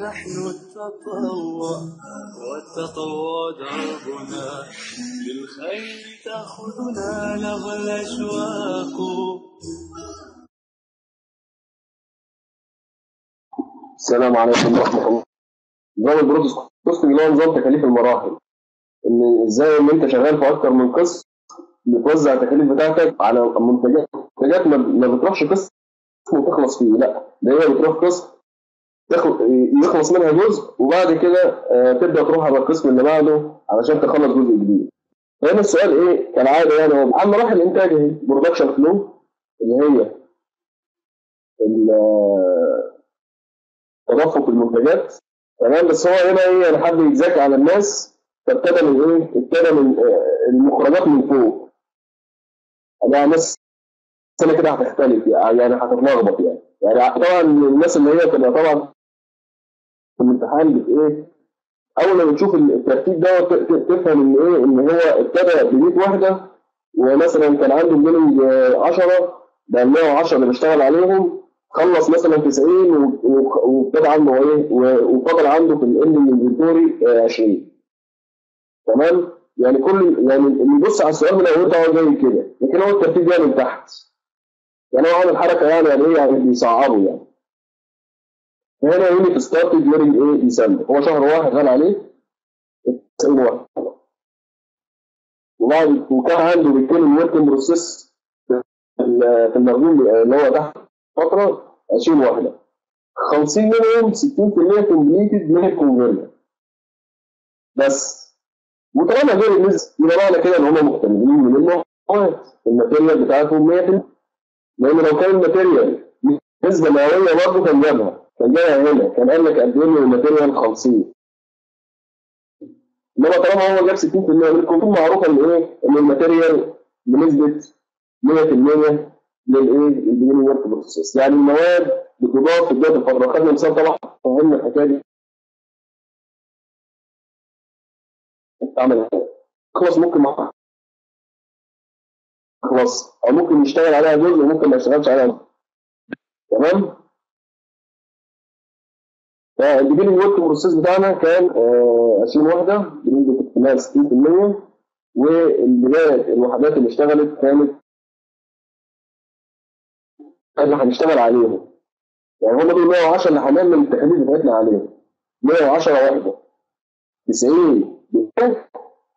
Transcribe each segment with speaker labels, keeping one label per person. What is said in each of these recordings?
Speaker 1: نحن التطوع والتطوع دربنا. للخير تأخذنا له الأشواق.
Speaker 2: السلام عليكم ورحمة الله. نظام البرودكاست اللي هو نظام تكاليف المراحل. إن إزاي إن أنت شغال في أكتر من قسم بتوزع التكاليف بتاعتك على منتجات. منتجات ما- بتروحش قسم وتخلص فيه لا هي بتروح قسم يخلص منها جزء وبعد كده آه، تبدأ تروح على القسم اللي بعده علشان تخلص جزء جديد. هنا السؤال إيه؟ كالعاده يعني هو عن مراحل الإنتاج أهي برودكشن فلو اللي هي تدفق المنتجات. تمام؟ بس هو هنا إيه؟ يعني حد يتذاكى على الناس فابتدى من إيه؟ ابتدى من آه، المخرجات من فوق. يعني الناس السنة كده هتختلف يعني هتتلخبط يعني. يعني طبعا الناس اللي هي تبقى طبعا في الامتحان بت إيه؟ اول ما بتشوف الترتيب ده ت- ت- تفهم ان إيه ان هو ابتدى ب 100 وحده ومثلا كان عنده beginning 10 بقى 110 اللي بيشتغل عليهم خلص مثلا 90 و- و- وابتدى عنده إيه وفضل عنده في ال ending inventory 20 تمام؟ يعني كل يعني اللي يبص على السؤال من اولته هو جاي كده لكن هو الترتيب جاي من تحت. يعني هو عامل حركة يعني يعني إيه يعني بيصعبه يعني. فهنا unit started during إيه؟ ديسمبر هو شهر واحد غال عليه. 90 واحد. وبعد وكان عنده بيتكلم work in process في ال- في المخزون اللي هو تحت فترة 20 واحدة. 50 منهم 60% completed من ال conversion بس. وطالما غير النسبة يبقى معنى كده إن هم مكتملين من المواد الماتيريال بتاعتهم 100% لأن لو كان ال material نسبة مئوية برضه كان جابها جابها هنا كان قال لك قد إيه من ال material 50 إنما طالما هو جاب 60% من ال conversion معروفه إن إيه؟ إن ال material بنسبة 100% للايه لل beginning work process يعني المواد بتضاف في بدايه الفترة خدنا مثال طبعا فهمنا الحكاية دي. تعمل خلاص ممكن معاها خلاص أو ممكن يشتغل عليها جزء وممكن ما يشتغلش عليها. تمام؟ فال beginning work process بتاعنا كان آه، 20 وحده بنسبه اكتمال 60% والبدايه الوحدات اللي اشتغلت كانت اللي هنشتغل عليهم. يعني هم دول 110 اللي هنعمل التكاليف بتاعتنا عليهم. 110 واحدة. 90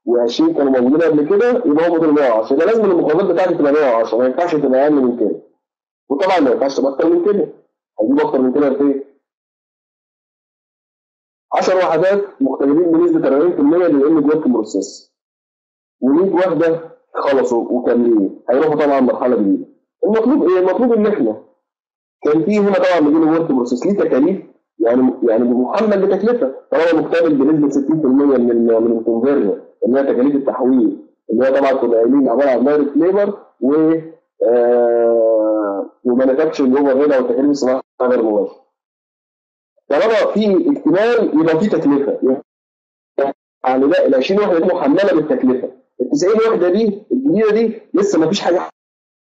Speaker 2: و20 كانوا موجودين قبل كده يبقى هم دول 110 يبقى لازم المخرجات بتاعتي تبقى 110 ما ينفعش تبقى أقل من كده. وطبعا ما ينفعش تبقى أكتر من كده. هجيب أكتر من كده لفين؟ 10 وحدات مختلفين بنسبة 40% لل ending work process و100 وحده خلصوا وكاملين هيروحوا طبعا مرحلة جديدة. المطلوب إيه؟ المطلوب إن إحنا كان في هنا طبعا beginning work process ليه تكاليف؟ يعني يعني محمل بتكلفة. طالما مكتمل بنسبة 60% من من ال conversion اللي هي تكاليف التحويل. اللي هي طبعا كنا قايلين عبارة عن direct labor و آه و manufacturing overhead هنا وتكاليف الصناعه غير مباشره. طالما في اكتمال يبقى في تكلفة. يعني لا ال 20 وحده دي محملة بالتكلفة. ال 90 وحده دي الجديده دي لسه ما فيش حاجة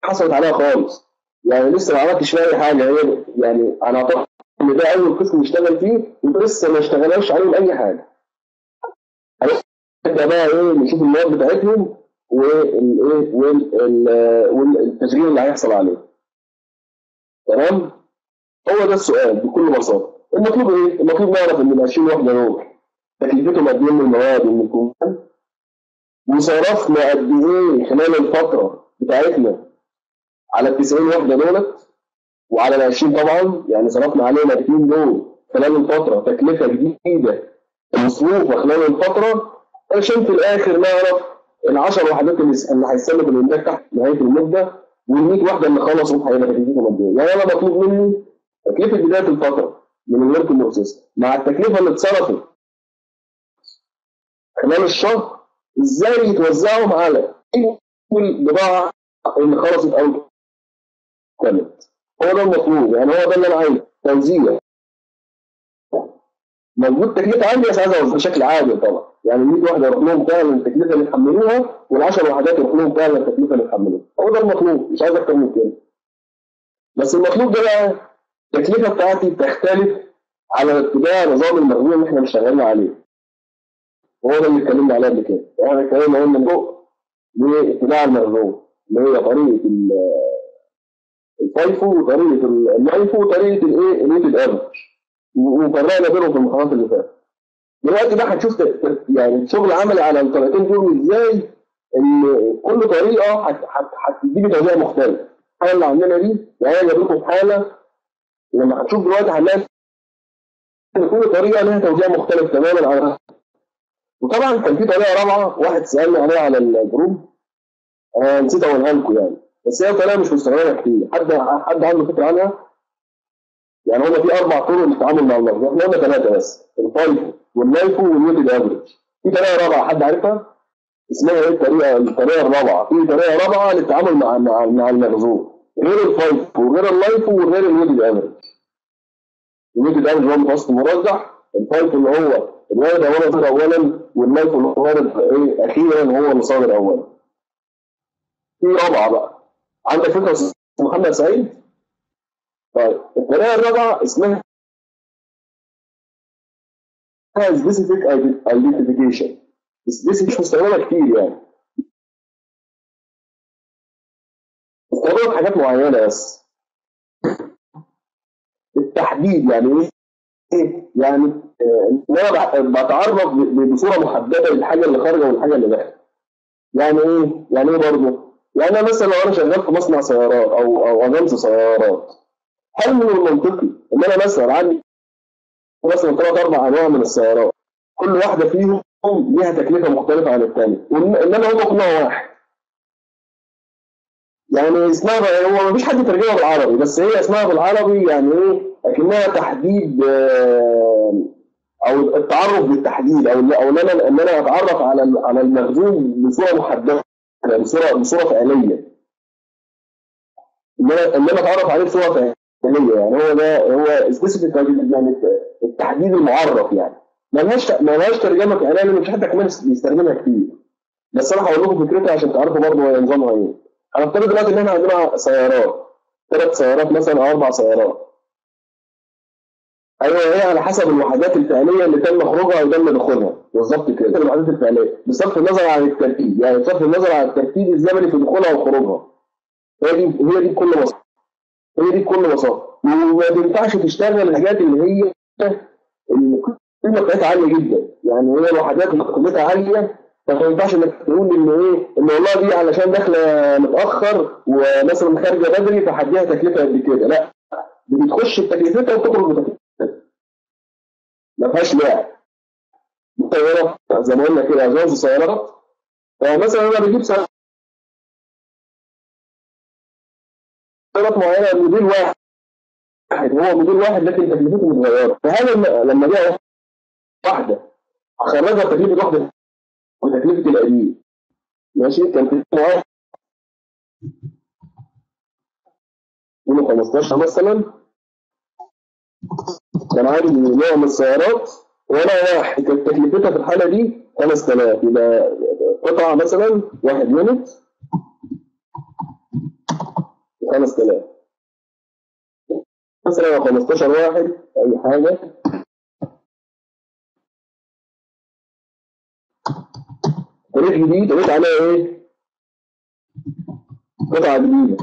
Speaker 2: حصلت عليها خالص. يعني لسه ما عملتش أي حاجة. يعني أنا أعتقد إن ده أول قسم نشتغل فيه ولسه ما اشتغلناش عليهم أي حاجة. هنبدأ بقى إيه؟ نشوف المواد بتاعتهم والايه وال- والتشغيل اللي هيحصل عليه. تمام؟ هو ده السؤال بكل بساطة. المطلوب إيه؟ المطلوب نعرف ان ال 20 وحده دول تكلفتهم قد إيه من المواد ومن الكومباوند وصرفنا قد إيه خلال الفترة بتاعتنا على ال 90 وحده دولت وعلى ال 20 طبعا يعني صرفنا عليهم الاثنين دول خلال الفترة تكلفة جديدة مصروفة خلال الفترة عشان في الآخر نعرف ال 10 وحدات اللي اللي هيستلموا الانتاج تحت نهاية المدة وال 100 وحده اللي خلصوا هيبقى تكلفتهم قد إيه؟ يعني أنا مطلوب مني تكلفة بداية الفترة من ال work process مع التكلفة اللي اتصرفت خلال الشهر إزاي يتوزعهم على كل بضاعة اللي خلصت أو كانت؟ هو ده المطلوب يعني هو ده اللي أنا عايزه توزيع. موجود تكلفة عندي بس عايز اوزع بشكل عادل طبعا. يعني 100 واحدة يروح لهم فعلا التكلفة اللي يحملوها وال10 وحدات يروح لهم فعلا التكلفة اللي يحملوها هو ده المطلوب مش عايز أكتر من كده. بس المطلوب ده بقى التكلفة بتاعتي بتختلف على اتباع نظام المخزون اللي إحنا مش شغالين عليه. وهو ده اللي اتكلمنا عليه قبل كده. إحنا اتكلمنا قلنا فوق لاتباع المخزون اللي هي طريقة ال- ال FIFO وطريقة ال- ال LIFO وطريقة الايه ال weighted average وفرقنا بينهم في المحاضرات اللي فاتت. دلوقتي بقى ت- يعني شغل عملي على الطريقتين دول إزاي إن كل طريقة هت- هت- هتديني توزيع مختلف. الحاله اللي عندنا دي يعني أنا جايب لكم حالة هنشوف دلوقتي هنلاقي كل طريقة لها توزيع مختلف تماما على وطبعا كان في طريقة رابعة واحد سالني عليها على ال group. أنا نسيت اقولها لكم يعني. بس هي طريقة مش مستخدمه كتير. حد حد عنده فكرة عنها؟ يعني هما في أربع طرق للتعامل مع اللفظ إحنا قلنا ثلاثة بس. ال FIFO وال LIFO وال weighted average في طريقة رابعة حد عارفها؟ اسمها إيه؟ الطريقة الطريقة الرابعة. في طريقة رابعة للتعامل مع مع, مع المخزون غير ال FIFO وغير اللايفو وغير الويتد افريج الويتد افريج هو المتوسط المرجح. الفايفو اللي هو الوارد اولا اولا وال LIFO اللي هو إيه أخيرا هو اللي صادر اولا في رابعة بقى. عندك فكره محمد سعيد؟ طيب الطريقة الرابعة اسمها specific identification specific مش كتير يعني. في حاجات معينة بس التحديد يعني إيه؟ يعني آه، إن أنا بتعرف بصورة محددة للحاجة اللي خارجة والحاجة اللي داخله. يعني إيه؟ يعني إيه برضه؟ يعني أنا مثلا لو أنا شغال في مصنع سيارات أو أو أجنس سيارات هل من المنطقي إن أنا مثلا عندي مثلا ثلاث أربع أنواع من السيارات كل واحدة فيهم ليها تكلفة مختلفة عن الثانية انما هم كلها واحد يعني اسمها هو مفيش حد ترجمها بالعربي بس هي اسمها بالعربي يعني إيه؟ اكنها تحديد آه، أو التعرف بالتحديد أو أو إن أنا إن أنا أتعرف على على المخزون بصورة محددة بصوره بصورة فعلية. إن أنا إن أنا أتعرف عليه بصورة فعلية يعني هو ده هو سبيسيفيك يعني التحديد المعرف يعني. ملهاش ملهاش ترجمة فعلية لأن مش حد كمان بيستخدمها كتير. بس أنا هقول لكم فكرتها عشان تعرفوا برضه هي نظامها إيه. هنفترض دلوقتي إن إحنا عندنا سيارات. ثلاث سيارات مثلا أو أربع سيارات. أيوه هي على حسب الوحدات الفعلية اللي تم خروجها أو تم دخولها. بالظبط كده. الوحدات الفعلية. بصرف النظر عن الترتيب. يعني بصرف النظر عن الترتيب الزمني في دخولها وخروجها. هي دي هي دي بكل بساطة. هي دي بكل بساطة. وما تنفعش تشتغل الحاجات اللي هي القيمه بتاعتها عالية جدا. يعني هي الوحدات اللي قيمتها عالية فما ينفعش انك تقول ان إيه إن والله دي علشان داخله متأخر ومثلا خارجة بدري فهديها تكلفة قد كده. لا بتخش بتكلفتها وتخرج بتكلفتها ما فيهاش لعب سيارات زي ما قلنا كده اجانس سيارات فمثلا أنا بجيب سيارات معينة موديل واحد. هو موديل واحد لكن تكلفته متغيرة. فهذا لما- جاء واحدة أخرجها تكلفه واحدة وتكلفه القديم ماشي؟ كان في واحد. قولوا 15 مثلا. كان عندي نوع من السيارات. وأنا واحد. كانت تكلفتها في الحالة دي 5000 يبقى قطعة مثلا واحد يونت. 5000 مثلا لو 15 واحد اي حاجة. طريق جديد قلت عليها إيه؟ قطعه جديده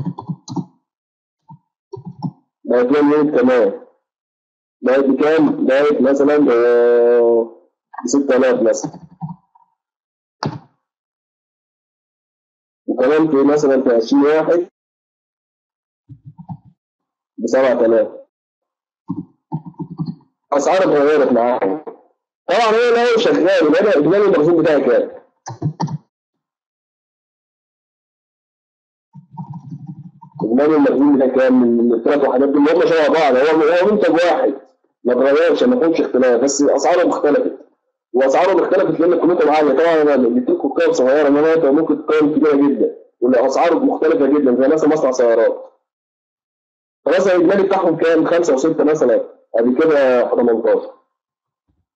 Speaker 2: بقت يونت كمان بقت بكام؟ بقت مثلا ب 6000 مثلا وكمان في مثلا في 20 واحد ب 7000 أسعار اتغيرت معاهم طبعا هو لو شغال يبقى أنا اجمالي المخزون بتاعي كام؟ اجمالي المخزون بتاعي كام من الثلاث وحدات دول هم شبه بعض. هو هو منتج واحد ما اتغيرش ما فيهمش اختلاف بس أسعارهم اختلفت. وأسعارهم اختلفت لأن قيمتهم عاليه طبعا جبت لكم قيم صغيرة انما أنت ممكن قيم كبيرة جدا والأسعار مختلفة جدا زي مثلا مصنع سيارات. فمثلا الاجمالي بتاعهم كام؟ خمسة وستة مثلا. أدي كده 18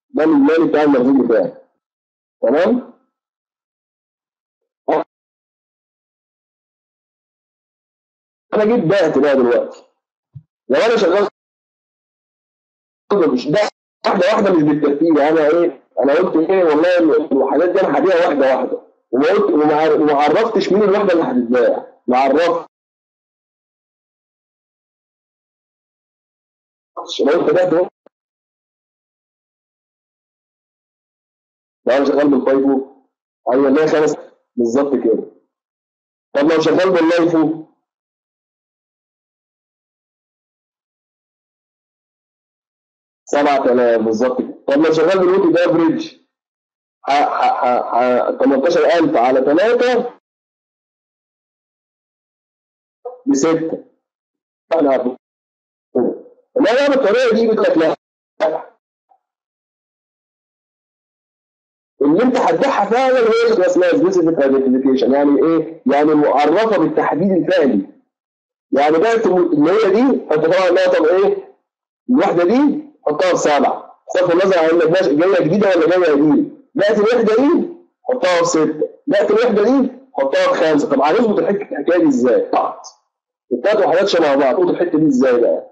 Speaker 2: ده الاجمالي بتاع المخزون بتاعي. تمام؟ أنا جيت بعت بقى دلوقتي. لو أنا شغال مش ده واحدة واحدة مش بالترتيب. أنا إيه أنا قلت إيه والله الوحدات دي أنا هبيعها واحدة واحدة. وما قلت وما عرفتش مين الوحده اللي هتتباع. ما عرفتش. لو انت أهو. لو أنا شغال بالفايفو. أيوه هي خمس بالظبط كده. طب لو شغال بال LIFO؟ سبعة آلاف بالظبط. كده طب لو شغال بال weighted average 18000 على 3 بستة. أنا هاخد انما بقى بالطريقة دي بتقول لك لا. اللي انت هتبيعها فعلا هي اسمها specific identification يعني إيه؟ يعني معرفه بالتحديد الفعلي. يعني بقت اللي هي دي انت طبعا لا طب إيه؟ الوحده دي حطها في سبعة. بصرف النظر عن انك جاية جديدة ولا جاية قديمه بقت الوحده دي حطها في ستة. بقت الوحده دي حطها في خمسة. طب هنظبط الحكاية دي إزاي؟ بعض. التلات وحدات شبه بعض. نظبط الحتة دي إزاي بقى؟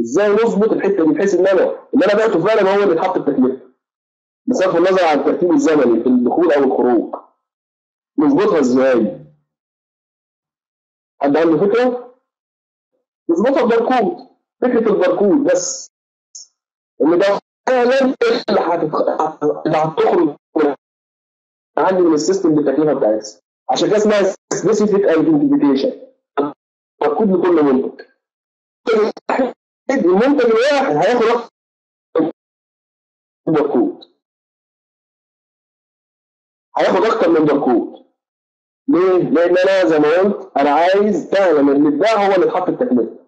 Speaker 2: إزاي نظبط الحتة دي بحيث إن أنا اللي أنا بعته فعلا هو اللي اتحط التكلفة. بصرف النظر عن الترتيب الزمني في الدخول أو الخروج. نظبطها إزاي؟ حد عنده فكرة؟ نظبطها بباركود فكرة الباركود بس. ان ده فعلا اللي هتخرج عندي من ال system بالتكلفه بتاعتها. عشان كده اسمها specific identification باركود لكل منتج. المنتج الواحد هياخد من باركود هياخد أكتر من باركود ليه؟ لأن أنا زي ما قلت أنا عايز فعلا اللي اتباع هو اللي اتحط التكلفة.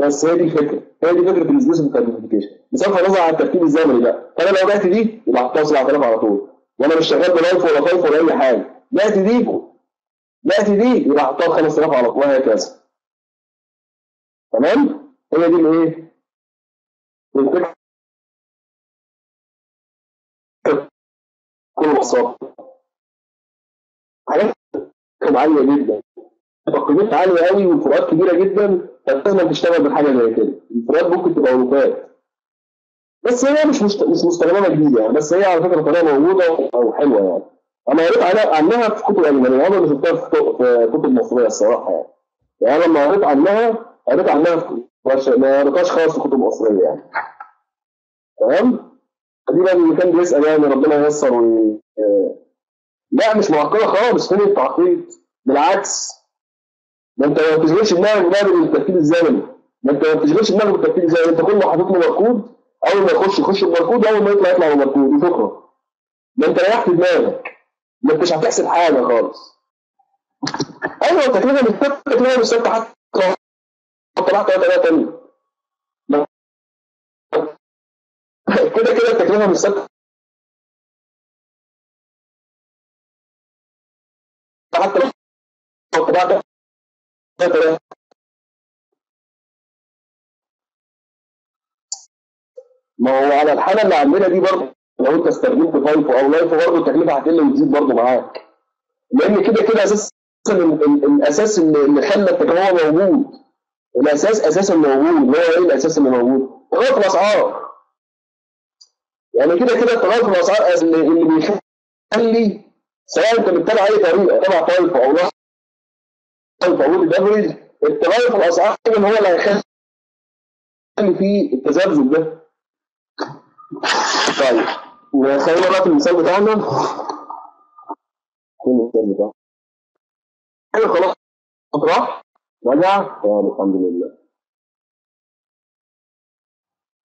Speaker 2: بس هي دي الفكرة. هي دي فكرة ال specific identification بصرف النظر عن الترتيب الزمني بقى. فأنا لو بعت دي يبقى احطها 7000 على طول. وأنا مش شغال ب LIFO ولا FIFO ولا أي حاجة. بعت دي بعت دي يبقى احطها 5000 على طول. وهكذا. تمام؟ هي دي الإيه؟ الفكرة. كل بساطة. حاجات عالية جدا. تقييمات عالية قوي وفروقات كبيرة جدا. فلازم تشتغل بحاجة زي كده. الفروقات ممكن تبقى الوفات بس هي مش. مش مستخدمة جديدة يعني. بس هي على فكرة طريقة موجودة أو حلوة يعني. أنا قريت عنها عنها في كتب المانيه أنا اللي شفتها في كتب مصرية الصراحة يعني. يعني لما قريت عنها قريت عنها في ما قريتهاش خالص في كتب مصرية يعني. تمام؟ تقريبا اللي كان بيسأل يعني ربنا ييسر و لا مش معقدة خالص. فين التعقيد؟ بالعكس. ما انت ما بتشغلش دماغك بقى بالترتيب الزمني ما انت ما بتشغلش دماغك بالترتيب الزمني انت كل ما حاطط له باركود أول ما يخش يخش بباركود أول ما يطلع يطلع بباركود وشكرا ما انت ريحت دماغك. ما انتش هتحسب حاجة خالص. أيوه التكلفه مش ثابته التكلفه مش ثابته حتى لو طلعت طريقه ثانية كده كده التكلفه مش ثابته ما هو على الحالة اللي عندنا دي برضه لو انت استخدمت FIFO أو LIFO برضه التكلفة هتقل وتزيد برضه معاك. لأن كده كده أساس الأساس اللي خلى التكلفه موجود. الاساس أساسا موجود. هو إيه الأساس اللي موجود؟ تغير في الأسعار. يعني كده كده التغير في الأسعار اللي بيخلي سواء أنت بتتابع أي طريقة تبع FIFO أو LIFO أو ال average التغير في الأسعار هو اللي هيخلي فيه التذبذب ده. طيب خلينا بقى في المثال بتاعنا. المثال بتاعنا. أيوه خلاص. راح؟ رجع طيب الحمد لله.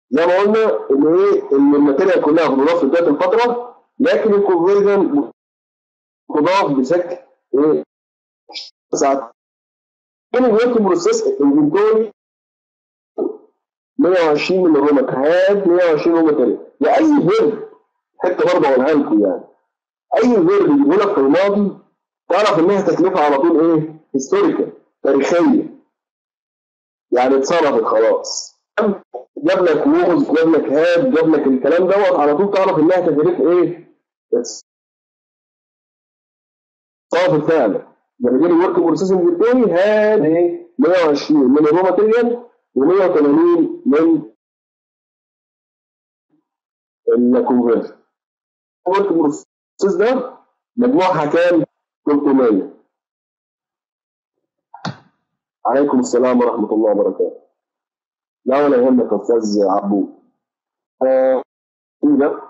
Speaker 2: زي ما قلنا إن إيه؟ إن ال material كلها بتضاف في بدايه الفترة لكن ال conversion بتضاف بشكل إيه؟ ساعات كان ال work in process inventory 120 من ال raw material هات 120 raw material تاني و any verb حتة برضه اقولها لكم يعني. أي verb يجيبوا لك في الماضي تعرف إنها تكلفة على طول إيه؟ historical تاريخية. يعني اتصرفت خلاص. جاب لك was جاب لك had جاب لك الكلام دوت على طول تعرف إنها تكلفة إيه؟ اتصرفت فعلا. لما ال work in processing الثاني had إيه؟ 120 من ال raw material و180 من ال conversion work in process ده مجموعها كام 300 عليكم السلام ورحمة الله وبركاته لا ولا يهمك يا أستاذ عبود آه، إيه ده؟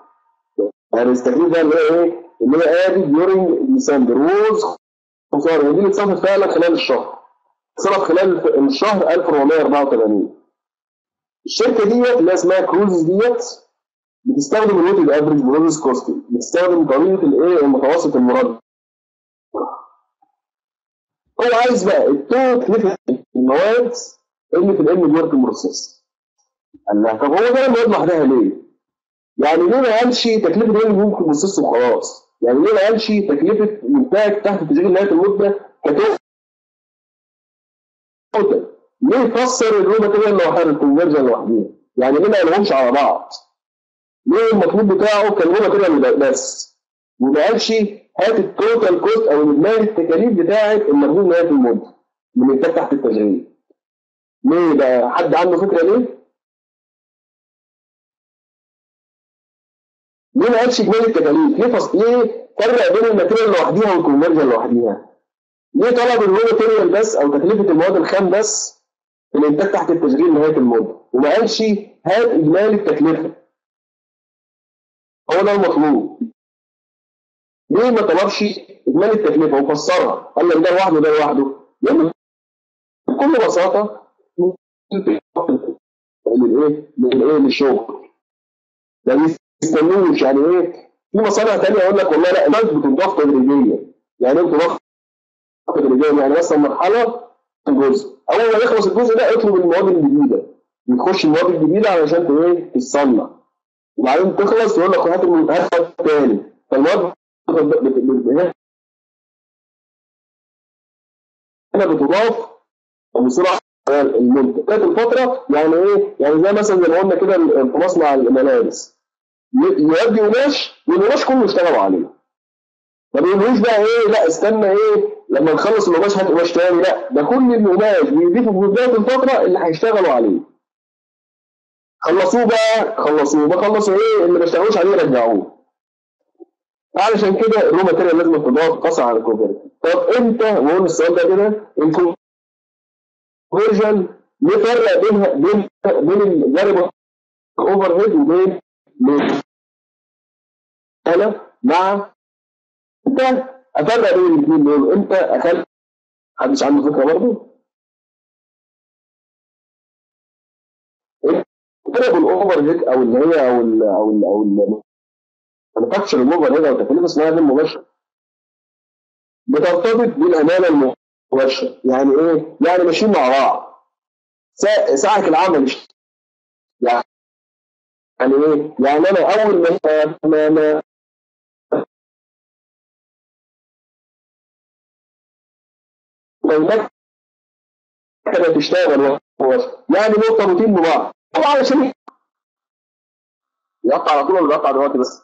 Speaker 2: يعني التكليف ده اللي هي إيه؟ اللي هي added during December was 45 دي اللي اتصرفت فعلا خلال الشهر. اتصرف خلال الشهر 1484 الشركة ديت اللي اسمها كروز ديت بتستخدم ال weighted average process costing. بتستخدم طريقة الايه المتوسط المرجح هو عايز بقى التوت المواد اللي في الام ورك بروسيس قال لها طب هو ده المواد لوحدها ليه؟ يعني ليه ما قالش تكلفة ال work in process وخلاص؟ يعني ليه ما قالش تكلفة منتج تحت تشغيل نهاية المدة كتوت ليه فسر ال raw material لوحدها ال conversion لوحدها؟ يعني ليه ما قالهمش على بعض؟ ليه المطلوب بتاعه كان raw material بس؟ وما قالش هات ال total cost أو اجمالي التكاليف بتاعه المخزون نهاية المدة من تحت التشغيل. ليه بقى؟ حد عنده فكرة ليه؟ ليه ما قالش اجمالي التكاليف؟ ليه فص... ليه فرق بين ال material لوحديها وال conversion لوحديها؟ ليه طلب ال raw material بس أو تكلفة المواد الخام بس في الإنتاج تحت التشغيل نهاية المده وما قالش هات إجمالي التكلفة. هو ده المطلوب. ليه ما طلبش إجمالي التكلفة وفسرها؟ قال لك ده لوحده ده لوحده. لأن بكل بساطة للايه للايه للشغل ما بيستنوش يعني إيه؟ في مصانع ثانية يقول لك والله لا المواد بتضاف تدريجيا. يعني إيه بتضاف تدريجيا؟ يعني مثلا مرحلة جزء. أول ما يخلص الجزء ده اطلب المواد الجديدة. بتخش المواد الجديدة علشان إيه؟ تصنع وبعدين تخلص يقول لك هات هات تاني فالمواد هنا بتضاف بسرعة المنتج. كانت الفترة يعني إيه؟ يعني زي مثلا زي ما قلنا كده في مصنع الملابس. يودي قماش والقماش كله يشتغلوا عليه. ما بيقولوش بقى إيه؟ لا استنى إيه؟ لما نخلص القماش هات قماش تاني. لا ده كل القماش بيضيفوا في بدايه الفترة اللي هيشتغلوا عليه. خلصوه بقى خلصوه. ما خلصوا إيه؟ اللي ما اشتغلوش عليه رجعوه. علشان كده ال raw material لازم تضاف قصر على ال conversion طب إمتى؟ وقلنا السؤال ده كده. ال conversion نفرق بينها بين بين الجانب ال overhead وبين أنا مع إمتى افرق بين الاثنين دول. إمتى اخلي محدش عنده فكرة برضه؟ الفرق ال overhead أو اللي هي أو ال أو ال أو ال manufacture ال overhead أو تكلفة الصناعه غير المباشره بترتبط بالأمانة المباشرة. يعني إيه؟ يعني ماشيين مع بعض. ساعه العمل يعني يعني إيه؟ يعني أنا أول ما ما, ما المكنه تشتغل يعني مرتبطين ببعض هو علشان يقطع على طول ولا يقطع دلوقتي بس؟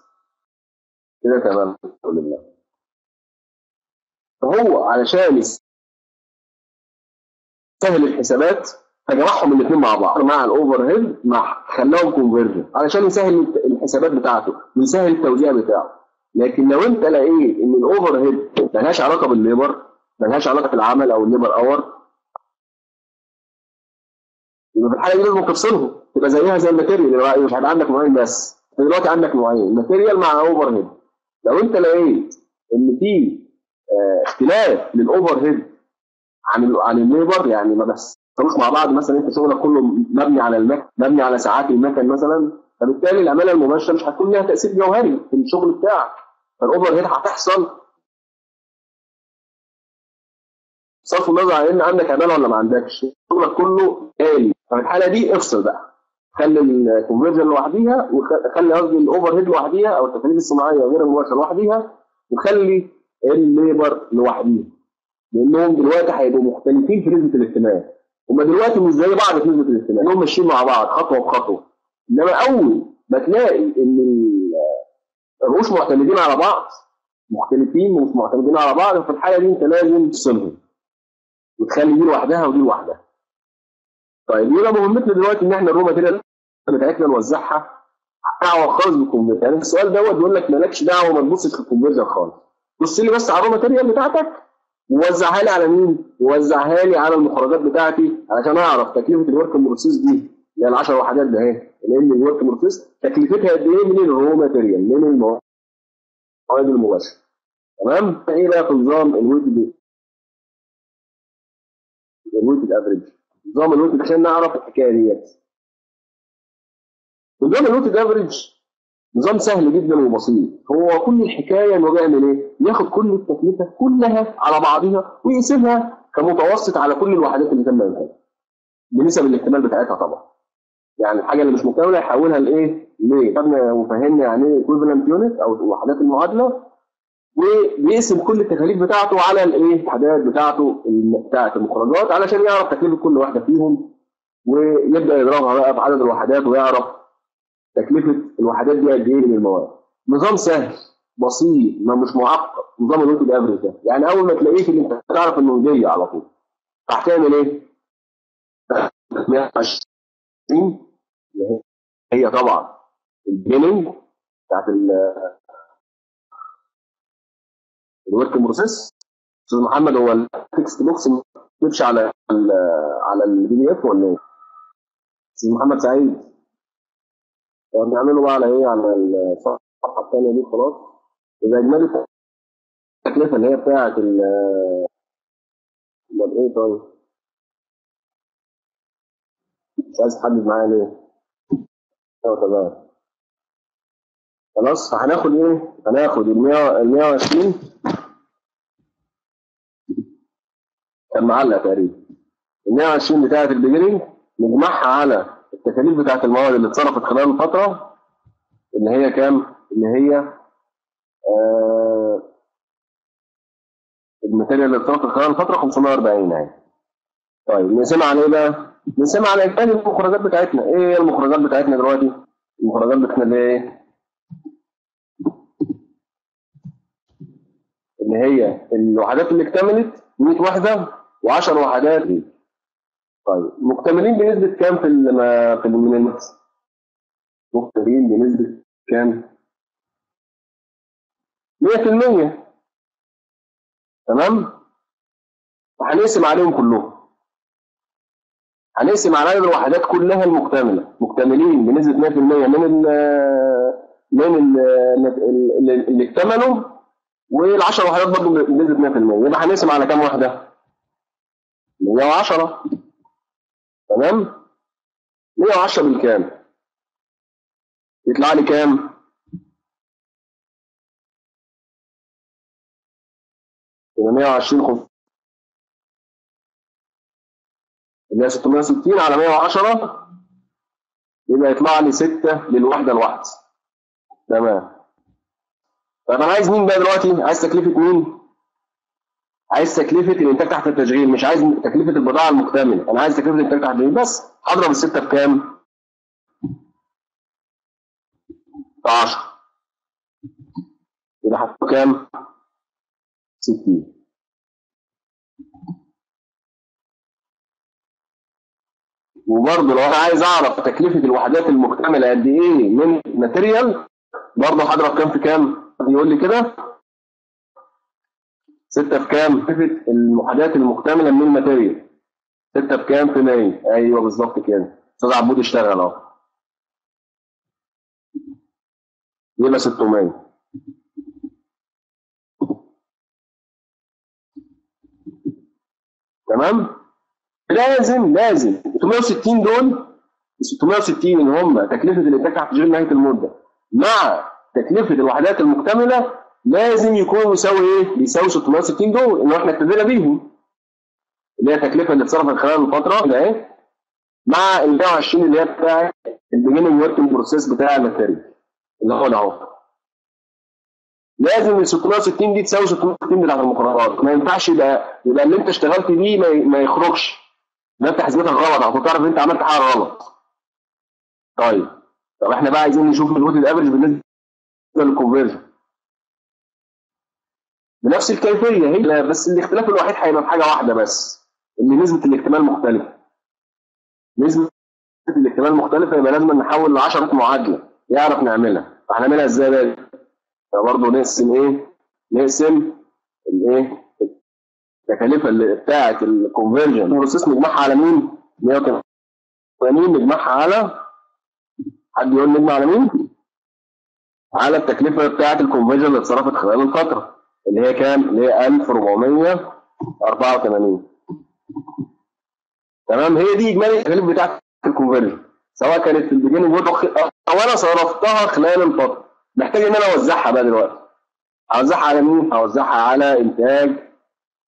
Speaker 2: كده تمام. الحمد لله. فهو علشان يسهل الحسابات فجمعهم الاثنين مع بعض مع ال overhead مع خلاهم conversion علشان يسهل الحسابات بتاعته ويسهل التوزيع بتاعه. لكن لو انت لقيت إن ال overhead ملهاش علاقة بال labor ملهاش علاقة بالعمل أو ال labor hour. يبقى في الحالة دي لازم تفصلهم. تبقى زيها زي ال material. مش هيبقى عندك نوعين بس. انت دلوقتي عندك نوعين material مع overhead لو أنت لقيت إن في آه اختلاف لل overhead عن عن ال labor يعني ما بيحصلوش مع بعض مثلا أنت شغلك كله مبني على المكن مبني على ساعات المكن مثلا. فبالتالي العمالة المباشرة مش هتكون ليها تأثير جوهري في الشغل بتاعك. فال overhead هتحصل صرف النظر عن إن عندك عماله ولا ما عندكش. شغلك كله آلي. ففي الحالة دي افصل بقى. خلي ال conversion لوحديها وخلي قصدي ال overhead لوحديها أو التكاليف الصناعية غير المباشرة لوحديها وخلي ال labor لوحديها. لأنهم دلوقتي هيبقوا مختلفين في نسبة الاهتمام. هما دلوقتي مش زي بعض في نسبة الاهتمام. إنهم ماشيين مع بعض خطوة بخطوة. إنما أول ما تلاقي إن الرؤوس معتمدين على بعض مختلفين ومش معتمدين على بعض في الحالة دي أنت لازم تفصلهم وتخلي دي لوحدها ودي لوحدها. طيب يبقى مهمتنا دلوقتي إن إحنا ال raw material بتاعتنا نوزعها دعوة خالص بال conversion يعني السؤال دوت بيقول لك مالكش دعوة ما تبصش في ال conversion خالص. بص لي بس على ال raw material بتاعتك. ووزعها لي على مين؟ وزعها لي على المخرجات بتاعتي علشان أعرف تكلفة ال work process دي اللي هي ال 10 وحدات ده اهي لأن ال work process تكلفتها قد إيه من ال raw material من المواد المباشرة. تمام؟ إيه بقى في نظام ال weighted ال weighted average نظام ال weighted عشان نعرف الحكاية ديت نظام ال weighted average نظام سهل جدا وبسيط هو كل الحكاية إنه بيعمل إيه؟ ياخد كل التكلفة كلها على بعضها ويقسمها كمتوسط على كل الوحدات اللي تم انتاجها بنسب الاكتمال بتاعتها طبعا يعني الحاجة اللي مش مكتمله يحولها لإيه؟ ليه؟ خدنا وفهمنا يعني إيه equivalent unit أو وحدات المعادلة وبيقسم كل التكاليف بتاعته على الايه؟ الوحدات بتاعته بتاعت المخرجات علشان يعرف تكلفه كل واحدة فيهم ويبدأ يضربها بقى في عدد الوحدات ويعرف تكلفة الوحدات دي قد إيه من المواد. نظام سهل بسيط ما مش معقد نظام ال weighted average ده يعني أول ما تلاقيه في الامتحان تعرف إنه جاي على طول. هتعمل إيه؟ 120 هي طبعا البيلنج بتاعت الورك بروسيس أستاذ محمد هو التكست بوكس بيكتبش على ال على البي دي اف ولا إيه؟ أستاذ محمد سعيد بنعمله بقى على إيه؟ على الصفحة الثانية دي خلاص يبقى أجمالي التكلفة اللي هي بتاعت ال امال إيه طيب؟ مش عايز تحدد معايا ليه؟ أه تمام خلاص هناخد إيه؟ هناخد ال 100 ال 120 كان معلق تقريبا ال 120 بتاعت البيجرنج نجمعها على التكاليف بتاعت المواد اللي اتصرفت خلال الفترة اللي هي كام؟ اللي هي آه الماتيريال اللي اتصرفت خلال الفترة 540 اهي. طيب نقسمها على إيه بقى؟ نقسمها على اجمالي المخرجات بتاعتنا، إيه المخرجات بتاعتنا دلوقتي؟ المخرجات بتاعتنا اللي إيه؟ اللي هي الوحدات اللي اكتملت 100 وحده و10 وحدات طيب مكتملين بنسبة كام في في من؟ مكتملين بنسبة كام؟ 100% تمام؟ وهنقسم عليهم كلهم هنقسم على الوحدات كلها المكتملة مكتملين بنسبة 100% من ال من ال اللي اكتملوا وال10 وحدات برضه بنسبة 100% يبقى هنقسم على كام واحدة؟ 110 تمام؟ 110 بالكام؟ يطلع لي كام؟ يبقى 120 خف اللي هي 660 على 110 يبقى يطلع لي 6 للوحدة الواحده تمام طب أنا عايز مين بقى دلوقتي؟ عايز تكلفة مين؟ عايز تكلفة الانتاج تحت التشغيل مش عايز تكلفة البضاعة المكتملة أنا عايز تكلفة الانتاج تحت التشغيل بس هضرب الستة بكام؟ في 10 يبقى هتبقى كام؟ 60 وبرضه لو أنا عايز أعرف تكلفة الوحدات المكتملة قد إيه من ماتيريال برضه هضرب كام في كام؟ يقول لي كده 6 في كام؟ تكلفه الوحدات المكتملة من الماتيريال؟ 6 في كام في 100 أيوه بالظبط كده. أستاذ عبود اشتغل أهو. يبقى 600 تمام؟ لازم لازم. 660 دول 660 اللي هم تكلفة الإنتاج تحت تشغيل نهاية المدة مع تكلفة الوحدات المكتملة لازم يكون يساوي إيه؟ بيساوي 660 دول اللي إحنا ابتدينا بيهم. اللي هي التكلفه اللي اتصرفت خلال الفترة اللي اهي مع ال 120 اللي هي بتاع ال beginning working process بتاع ال material اللي هو ده اهو لازم ال 660 دي تساوي 660 بتاعت المخرجات ما ينفعش يبقى يبقى اللي انت اشتغلت بيه ما, يخرجش. ده انت حسبتك غلط. عشان تعرف انت عملت حاجة غلط. طيب. طب إحنا بقى عايزين نشوف ال weighted ال average بالنسبة لل conversion بنفس الكيفية هي. بس الاختلاف الوحيد هيبقى في حاجة واحدة بس إن نسبة الاكتمال مختلفة. نسبة الاكتمال مختلفة يبقى لازم نحول ل 10 معادلة يعرف نعملها. هنعملها إزاي بقى؟ برضه نقسم إيه؟ نقسم الإيه؟ التكاليف اللي بتاعه ال conversion process نجمعها على مين؟ 180 نجمعها على حد يقول نجمع على مين؟ على التكلفة بتاعه ال conversion اللي اتصرفت خلال الفترة. اللي هي كام؟ اللي هي 1484 تمام؟ هي دي إجمالي التكاليف بتاعه ال conversion سواء كانت في ال beginning أو أنا صرفتها خلال الفترة. محتاج إن أنا أوزعها بقى دلوقتي. أوزعها على مين؟ أوزعها على إنتاج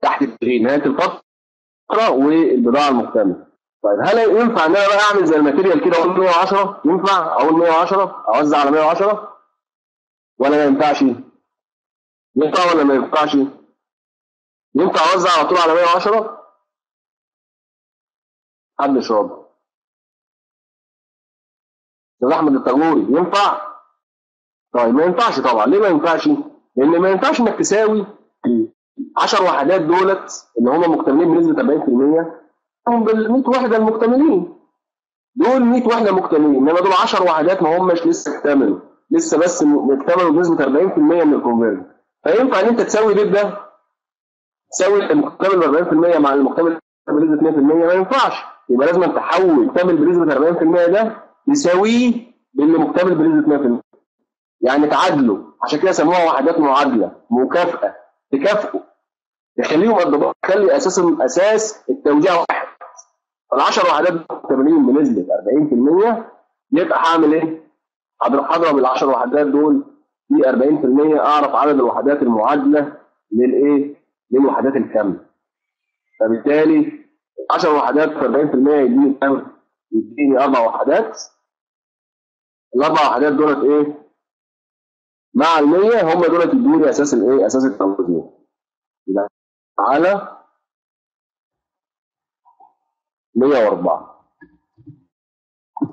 Speaker 2: تحت نهاية الفترة والبضاعة المكتمله. طيب هل ينفع إن أنا بقى أعمل زي الماتيريال كده أقول 110 ينفع أقول 110 أوزع على 110 ولا ما ينفعش؟ ينفع ولا ما ينفعش؟ ينفع أوزع على طول على 110 حد شرب أستاذ أحمد التغوري ينفع؟ طيب ما ينفعش طبعا ليه ما ينفعش؟ لأن ما ينفعش إنك تساوي 10 وحدات دولت اللي هم مكتملين بنسبة 40% هم بال 100 وحدة المكتملين دول 100 وحدة مكتملين إنما دول 10 وحدات ما هماش لسه اكتملوا لسه بس اكتملوا بنسبة 40% من الكونفرجن فينفع إن أنت تساوي ده؟ بده تساوي المكتمل ب 40% مع المكتمل بنسبة 100% ما ينفعش. يبقى لازم تحول المكتمل بنسبة 40% ده يساويه باللي مكتمل بنسبة 100% يعني تعادلوا. عشان كده سموها وحدات معادلة مكافأة. تكافئوا. تخليهم بعض. تخلي أساس أساس التوزيع واحد. ال 10 وحدات مكتملين بنسبة 40% يبقى هعمل إيه؟ هضرب ال 10 وحدات دول في 40% أعرف عدد الوحدات المعادلة للإيه؟ للوحدات الكاملة فبالتالي 10 وحدات في 40% يديني كام؟ يديني أربع وحدات الأربع وحدات دولت إيه؟ مع ال 100 هم دولت يدوني أساس الإيه؟ أساس التوزيع يبقى على 104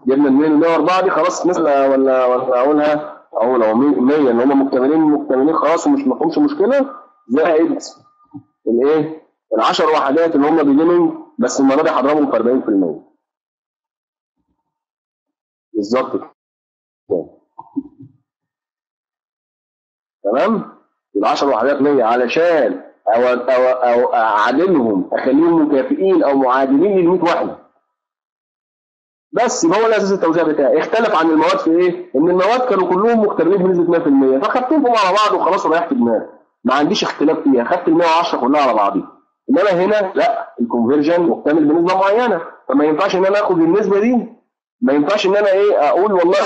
Speaker 2: جبنا ال 104 دي خلاص مثلا ولا ولا أقولها أقول اهو 100 ان هم مكتملين مكتملين خلاص ومش مفهومش مشكلة زائد الإيه؟ ال 10 وحدات اللي هم بيجيننج بس المرة دي هضربهم في 40% بالظبط كده تمام؟ يبقى 10 وحدات 100 علشان أو, أو, أو أعادلهم أخليهم مكافئين أو معادلين لل 100 وحدة. بس يبقى هو الأساس التوزيع بتاعي، اختلف عن المواد في إيه؟ إن المواد كانوا كلهم مكتملين بنسبة 100% فخدتهم على بعض وخلاص وريحت دماغي. ما عنديش اختلاف فيها، خدت ال 110 كلها على بعضيها. إنما هنا لا. الكونفرجن مكتمل بنسبة معينة، فما ينفعش إن أنا آخد النسبة دي. ما ينفعش إن أنا إيه أقول والله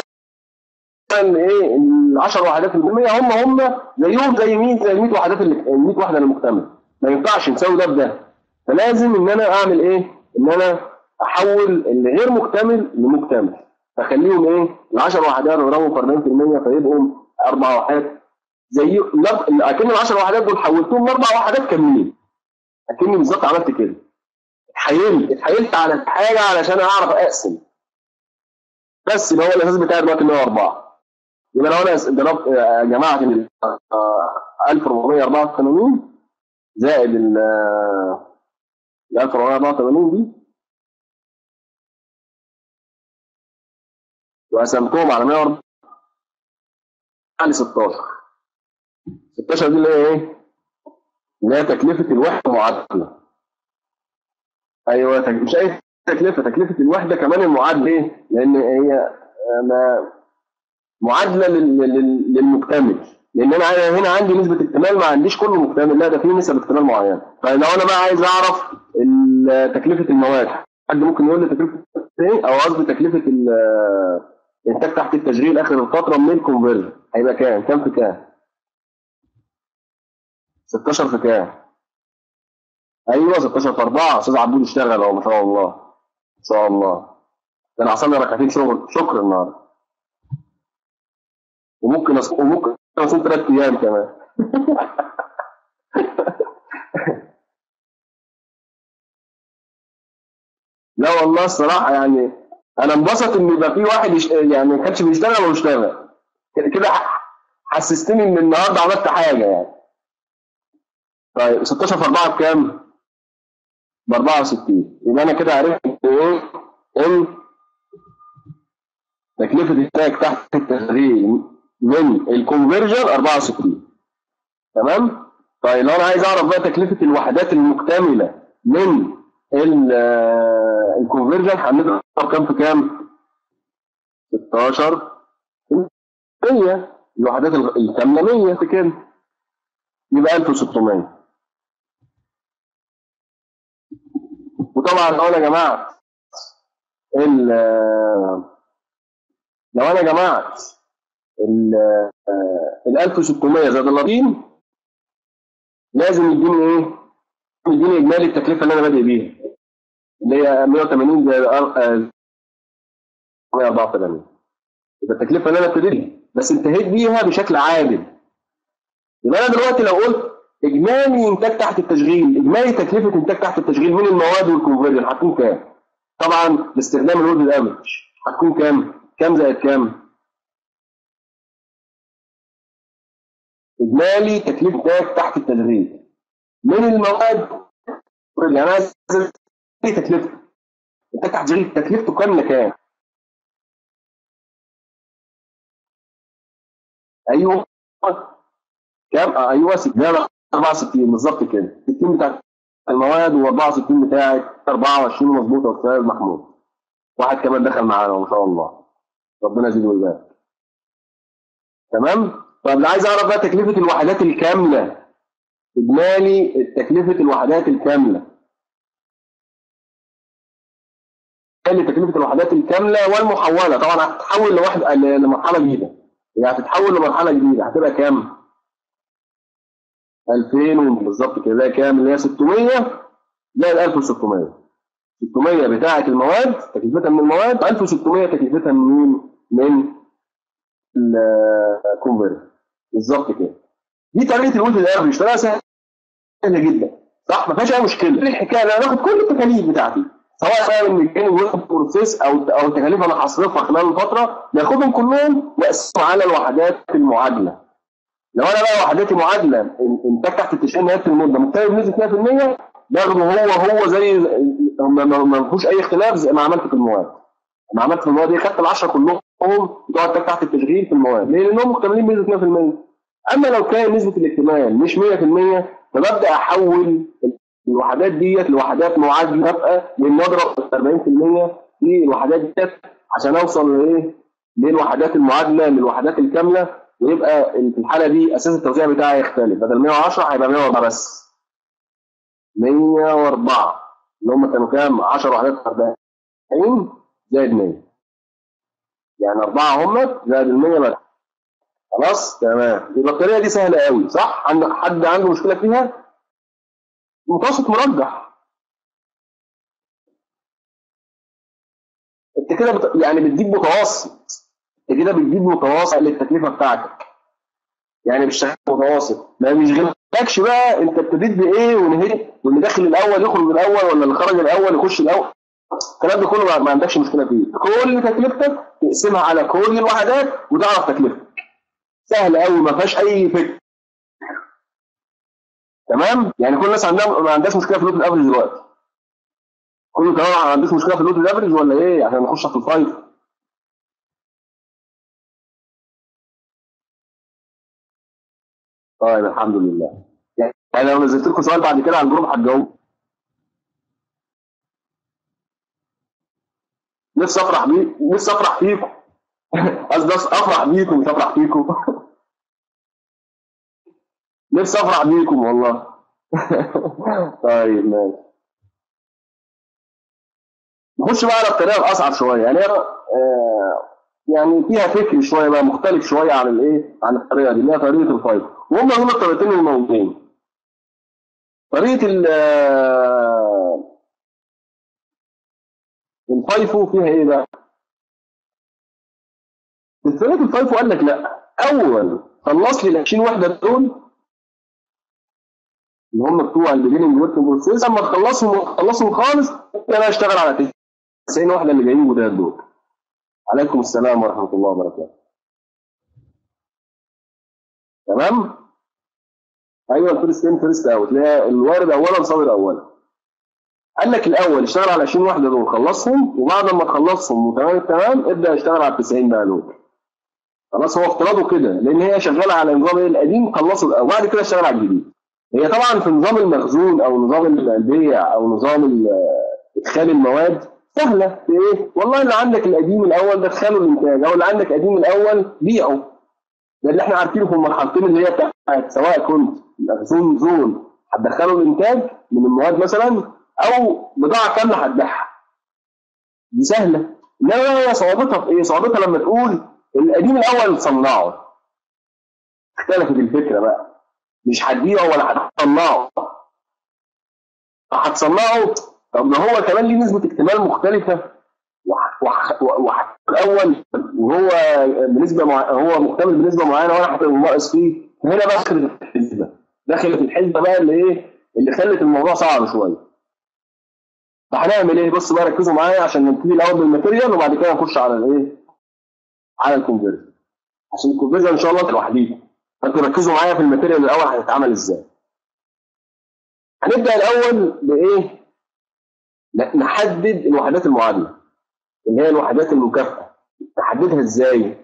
Speaker 2: إيه ال 10 وحدات المية هم هم زيهم زي مين زي ال 100 وحدات ال 100 وحده المكتمله ما ينفعش نساوي ده بده. فلازم إن أنا أعمل إيه؟ إن أنا احول اللي غير مكتمل لمكتمل. فخليهم إيه؟ ال 10 وحدات اضربهم في 40% فيبقوا أربع وحدات. زي أكن ال 10 وحدات دول حولتهم لاربع وحدات كاملين. أكني بالظبط عملت كده. اتحايلت. اتحايلت على حاجة علشان أعرف أقسم. بس يبقى هو الأساس بتاعي دلوقتي 104 يبقى لو أنا ضربت يا جماعة ال 1484 زائد ال 1484 دي وقسمتهم على 104 يعني 16 16 دي اللي هي إيه؟ اللي هي تكلفة الوحدة معادلة. أيوه مش أي تكلفة تكلفة الوحدة كمان المعادلة إيه؟ لأن هي ما معادلة للمكتمل. لأن أنا هنا عندي نسبة اكتمال ما عنديش كله مكتمل. لا ده في نسب اكتمال معينة. فلو أنا بقى عايز أعرف تكلفة المواد حد ممكن يقول لي تكلفة إيه؟ أو قصدي تكلفة الانتاج تحت التشغيل اخر الفترة من الكونفرجن هيبقى كام؟ كام في كام؟ 16 في كام؟ أيوه 16 في 4 أستاذ عبود اشتغل أهو ما شاء الله. ما شاء الله. ده أنا عصلنا ركعتين شغل. شكر النهارده. وممكن أص... وممكن أصوم ثلاث أيام كمان. لا والله الصراحة يعني أنا انبسط ان يبقى في واحد يش... يعني ما كانش بيشتغل واشتغل كده حسستني ان النهارده عملت حاجة يعني. طيب 16 في 4 بكام؟ ب 64 يبقى أنا كده عرفت إيه؟ ان تكلفة التاج تحت التشغيل من الكونفرجن 64 تمام؟ طيب لو أنا عايز اعرف بقى تكلفة الوحدات المكتملة من الكونفرجن هنضرب كام في كام؟ 16 100 الوحدات الكامله 100 في كده يبقى 1600 وطبعا لو أنا جمعت ال لو أنا جمعت ال 1600 زائد ال 40 لازم يديني إيه؟ يديني إجمالي التكلفة اللي أنا بادئ بيها. اللي هي 180 زائد 184 يبقى التكلفة اللي أنا ابتديت بس انتهيت بيها بشكل عادل يبقى أنا دلوقتي لو قلت إجمالي انتاج تحت التشغيل إجمالي تكلفة انتاج تحت التشغيل من المواد والكونفرجن هتكون كام؟ طبعا باستخدام الورد الافرج هتكون كام؟ كام زائد كام؟ إجمالي تكلفة انتاج تحت التشغيل من المواد يعني أنا عايز تكلفته تحت التشغيل تكلفته كامله كام؟ أيوه. كام؟ أيوه 64 بالظبط كده. 60 بتاعت المواد و64 بتاعت 24 مظبوط يا أستاذ محمود. واحد كمان دخل معانا ما شاء الله. ربنا يزيده ويبارك. تمام؟ طب اللي عايز أعرف بقى تكلفة الوحدات الكاملة. إجمالي تكلفة الوحدات الكاملة. اجمالي تكلفة الوحدات الكاملة والمحولة. طبعا هتتحول لواحد لمرحلة جديدة. يعني هتتحول لمرحلة جديدة. هتبقى كام؟ 2000 بالظبط كده. كام؟ اللي هي 600 زائد 1600 600 بتاعة المواد تكلفتها من المواد. 1600 تكلفتها من؟ من الكونفرت بالظبط كده. دي طريقة الولد الافريج طريقه سهلة جدا. صح؟ ما فيهاش أي مشكلة. الحكاية. أنا باخد كل التكاليف بتاعتي. سواء بقى من الجانب بروسيس أو أو التكاليف أنا هصرفها خلال الفترة ناخدهم كلهم نقسمهم على الوحدات المعادلة. لو أنا بقى وحداتي معادلة انتاج تحت التشغيل نهايه المده مكتمل بنسبة 100% باخده هو هو زي ما فيهوش أي اختلاف زي ما عملت في المواد. ما عملت في المواد دي خدت ال 10 كلهم بتوع انتاج تحت التشغيل في المواد. ليه؟ لأنهم مكتملين بنسبة 100% أما لو كان نسبة الاكتمال مش 100% فببدأ أحول الوحدات ديت لوحدات معادلة ابقى من مضرب 40% في الوحدات ديت عشان أوصل لإيه؟ للوحدات المعادلة للوحدات الكاملة ويبقى في الحالة دي أساس التوزيع بتاعي يختلف. بدل 110 هيبقى 104 بس. 104 اللي هم كانوا كام؟ 10 وحدات 40 زائد 100 يعني 4 هم زائد ال 100 بس. خلاص؟ تمام. الطريقة دي سهلة قوي صح؟ حد عنده مشكلة فيها؟ متوسط مرجح. انت كده بت... يعني بتجيب متوسط. انت كده بتجيب متوسط للتكلفة بتاعتك. يعني مش شغال متواصل ما بيشغلكش بقى انت ابتديت بإيه ونهيت واللي داخل الأول يخرج الأول ولا اللي خرج الأول يخش الأول. الكلام ده كله ما عندكش مشكلة فيه. كل تكلفتك تقسمها على كل الوحدات وتعرف تكلفتك سهل قوي ما فيهاش أي فكر. تمام؟ يعني كل الناس عندها ما عندهاش مشكلة في ال weighted ال average دلوقتي. كله تمام ما عندوش مشكلة في ال weighted ال average ولا إيه؟ عشان نخش في ال FIFO طيب الحمد لله. يعني لو نزلت لكم سؤال بعد كده على الجروب هتجاوب. نفسي أفرح بيك نفسي أفرح فيكم. قصدي أفرح بيكم مش افرح فيكم. نفسي أفرح بيكم والله. طيب ماشي. نخش بقى على الطريقة الأصعب شوية. يعني آه يعني فيها فكر شوية بقى مختلف شوية عن الايه عن الطريقة دي اللي هي طريقة ال FIFO وهم هم الطريقتين الموجودين. طريقة ال ال FIFO فيها إيه بقى؟ طريقة ال FIFO قال لك لا. أول خلص لي ال 20 وحده دول اللي هم بتوع ال beginning work process اما تخلصهم وتخلصهم خالص أنا أشتغل على 90 وحده اللي جايين جداد دول. عليكم السلام ورحمة الله وبركاته. تمام؟ أيوه ال first in first out اللي هي الوارد اولا صادر اولا. قال لك الأول اشتغل على 20 وحده دول خلصهم وبعد ما تخلصهم وتمام التمام ابدأ اشتغل على 90 بقى دول. خلاص هو افتراضه كده لأن هي شغالة على النظام إيه القديم خلصه وبعد كده اشتغل على الجديد. هي طبعا في نظام المخزون أو نظام البيع أو نظام ال- إدخال المواد سهلة. إيه؟ والله اللي عندك القديم الأول دخله الإنتاج أو اللي عندك قديم الأول بيعه. ده اللي إحنا عارفينه في المرحلتين اللي هي بتاعت سواء كنت مخزون زون هتدخله الإنتاج من المواد مثلا أو بضاعة كاملة هتبيعها. دي سهلة. إنما بقى هي صعوبتها في إيه؟ صعوبتها لما تقول القديم الأول تصنعه اختلفت الفكرة بقى. مش هتبيعه ولا هتصنعه. هتصنعه طب ما هو كمان ليه نسبة اكتمال مختلفة. الأول وهو بنسبة مع... هو مكتمل بنسبة معينة وأنا هبقى ناقص فيه. هنا بقى دخلت الحسبة. دخلت الحسبة بقى اللي إيه؟ اللي خلت الموضوع صعب شوية. فهنعمل إيه؟ بص بقى ركزوا معايا عشان نبتدي الأول بالماتيريال وبعد كده نخش على الإيه؟ على الكونفرجن عشان الكونفرجن إن شاء الله لوحديه فانتوا ركزوا معايا في ال material الأول هتتعمل إزاي. هنبدأ الأول بإيه؟ نحدد الوحدات المعادلة اللي هي الوحدات المكافئه نحددها إزاي؟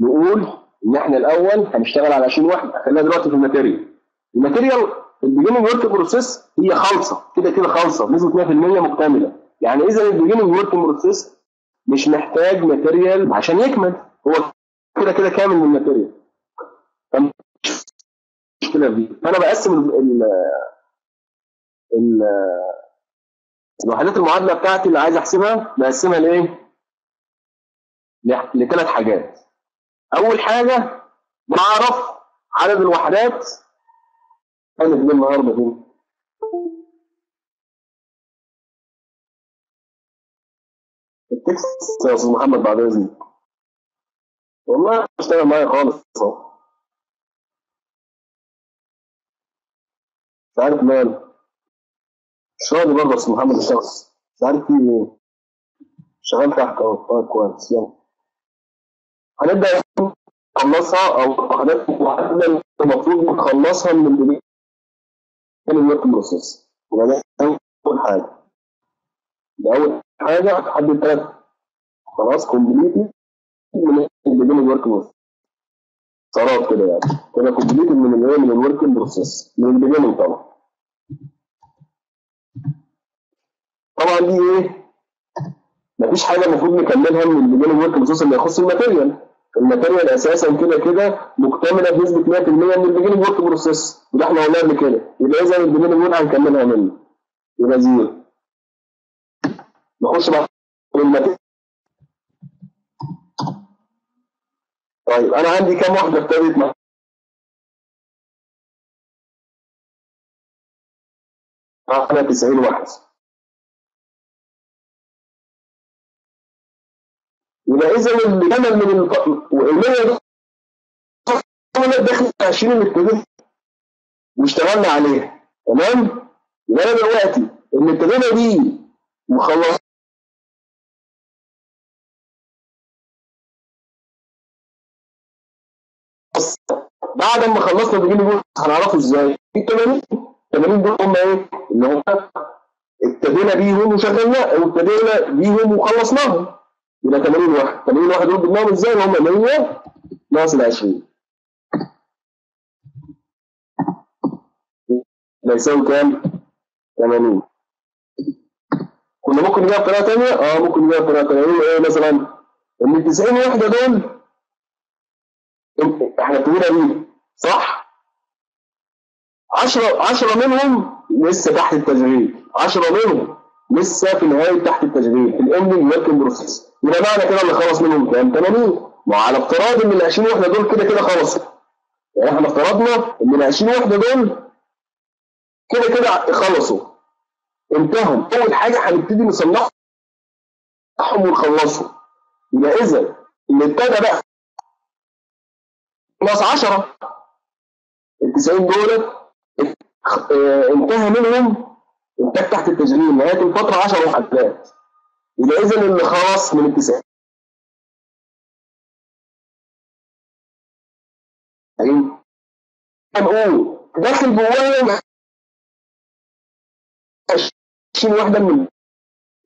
Speaker 2: نقول إن إحنا الأول هنشتغل على 20 وحده خلينا دلوقتي في ال material. ال material ال beginning work process هي خالصة كده كده خالصة بنسبة 100% مكتملة. يعني إذا ال beginning work process مش محتاج material عشان يكمل هو كده كده كامل من ال material. المشكلة فانا بقسم ال ال ال الوحدات المعادلة بتاعتي اللي عايز أحسبها بقسمها لإيه؟ لثلاث حاجات. أول حاجة بعرف عدد الوحدات أنا دي النهارده دي. التكست يا أستاذ محمد بعد إذنك. والله اشتغل معايا خالص أهو. مش عارف ماله راضي برضه أستاذ محمد اشتغل مش عارف في إيه شغال تحت أهو. طيب كويس. يلا. هنبدأ نخلصها أو واحدة المفروض نخلصها من البدايه من الورك بروسيس. ده أول حاجة. ده أول حاجة هتحدد ثلاث خلاص كومبليتي. من البيجننج ورك بروسيس. صارت كده يعني. كده كومبليتي من الايه من الورك بروسيس. من البيجننج طبعا. طبعا دي إيه؟ مفيش حاجة المفروض نكملها من ال beginning work process اللي يخص ال material. ال material أساسا كده كده مكتملة بنسبة 100% من ال beginning work process وده إحنا قلناه قبل كده. يبقى إذا ال beginning work هنكملها منه. يبقى zero. نخش بقى ال material. طيب أنا عندي كام وحدة ابتدت مع معانا 90 واحد. يبقى اذا اللي كمل من ال- والمية دي داخل 20 اللي ابتدينا واشتغلنا عليها. تمام؟ يبقى أنا دلوقتي اللي ابتدينا بيه بعد ما خلصنا بيجي نقول هنعرفه إزاي؟ في 80 80 دول هم إيه؟ اللي هم ابتدينا بيهم وشغلنا وابتدينا بيهم وخلصناهم. يبقى 80 واحد. 80 واحد دول جبناهم إزاي؟ هم 100 ناقص ال 20 ده يساوي كام؟ 80 كنا ممكن نجيبها بطريقه ثانية؟ آه ممكن نجيبها بطريقه ثانية نقول إيه مثلا ان ال 90 وحده دول؟ إحنا ابتدينا بيه صح؟ 10 10 منهم لسه تحت التشغيل. 10 منهم. لسه في نهايه تحت التشغيل. ال ending work in process يبقى معنى كده اللي خلص منهم كام 80 ما على افتراض إن ال 20 وحده دول كده كده خلصوا يعني إحنا افترضنا إن ال 20 وحده دول كده كده خلصوا. انتهوا. أول حاجة هنبتدي نصنعهم ونخلصهم. يبقى إذا اللي ابتدى بقى ناقص 10 ال 90 دول انتهى منهم انتهى تحت التشغيل نهايه الفترة 10 وحدات يبقى اذا اللي خلص من ال 90 هنقول داخل جواهم 20 وحده من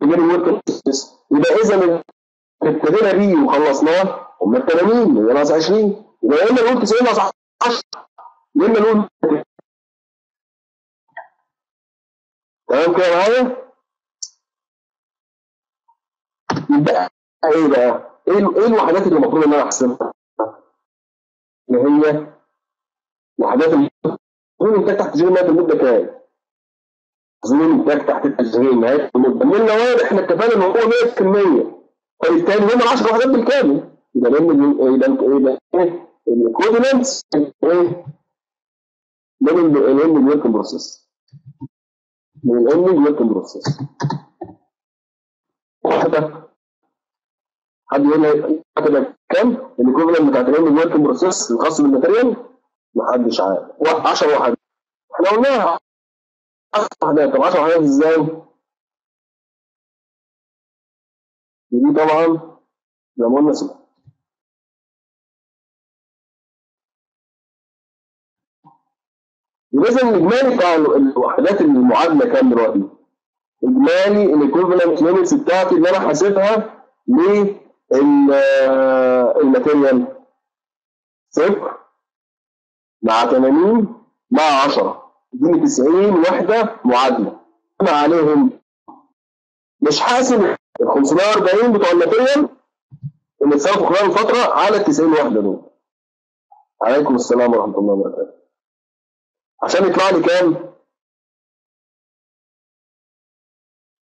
Speaker 2: beginning work process يبقى اذا اللي ابتدينا بيه وخلصناه هم ال 80 يبقى ناقص 20 يبقى يا إما نقول 90 ناقص 10 يا إما نقول تمام كده معايا؟ يبقى إيه بقى؟ إيه إيه الوحدات اللي المفروض إن أنا احسبها؟ اللي هي وحدات تظن انتاج تحت تشغيل نهايه المده كام؟ تظن انتاج تحت التشغيل نهايه المده من واضح إحنا اتفقنا إن هو 100% فبالتالي هم 10 وحدات بالكامل يبقى لأن يبقى إيه الايكوفالنس إيه؟ من الام ورك بروسيس من الام ورك بروسيس حد يقول لي كده كام؟ ال equivalent بتاعت ال end work process الخاص بال material؟ محدش عارف. 10 وحدات إحنا قلناها. 10 وحدات طب 10 وحدات إزاي؟ دي طبعا زي ما قلنا لازم الإجمالي بتاع الوحدات المعادلة كام دلوقتي؟ إجمالي ال equivalent units بتاعتي اللي أنا حاسبها لل material صفر مع 80 مع 10 اديني 90 وحدة معادلة. أنا عليهم. مش حاسب ال 540 بتوع ال material اللي اتصرفوا خلال الفترة على ال 90 وحدة دول. عليكم السلام ورحمة الله وبركاته. عشان يطلع لي كام؟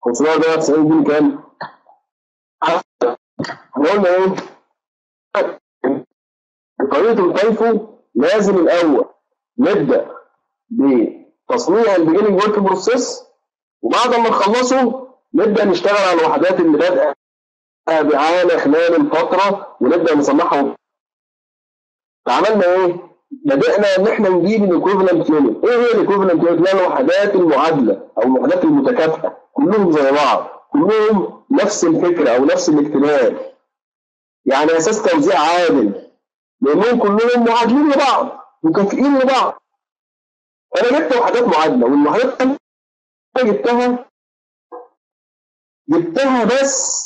Speaker 2: 590 دي كام؟ قلنا إيه؟ طريقه ال FIFO لازم الأول نبدا بتصنيع ال beginning work process وبعد ما نخلصه نبدأ نشتغل على الوحدات اللي بادئة معانا خلال الفترة ونبدأ نصنعها فعملنا إيه؟ بدأنا إن إحنا نجيب ال equivalent unit، إيه هي ال equivalent unit؟ اللي هي الوحدات المعادلة أو الوحدات المتكافئة، كلهم زي بعض، كلهم نفس الفكرة أو نفس الاكتمال. يعني أساس توزيع عادل لأنهم كلهم معادلين لبعض مكافئين لبعض. أنا جبت وحدات معادلة والوحدات اللي جبتها جبتها بس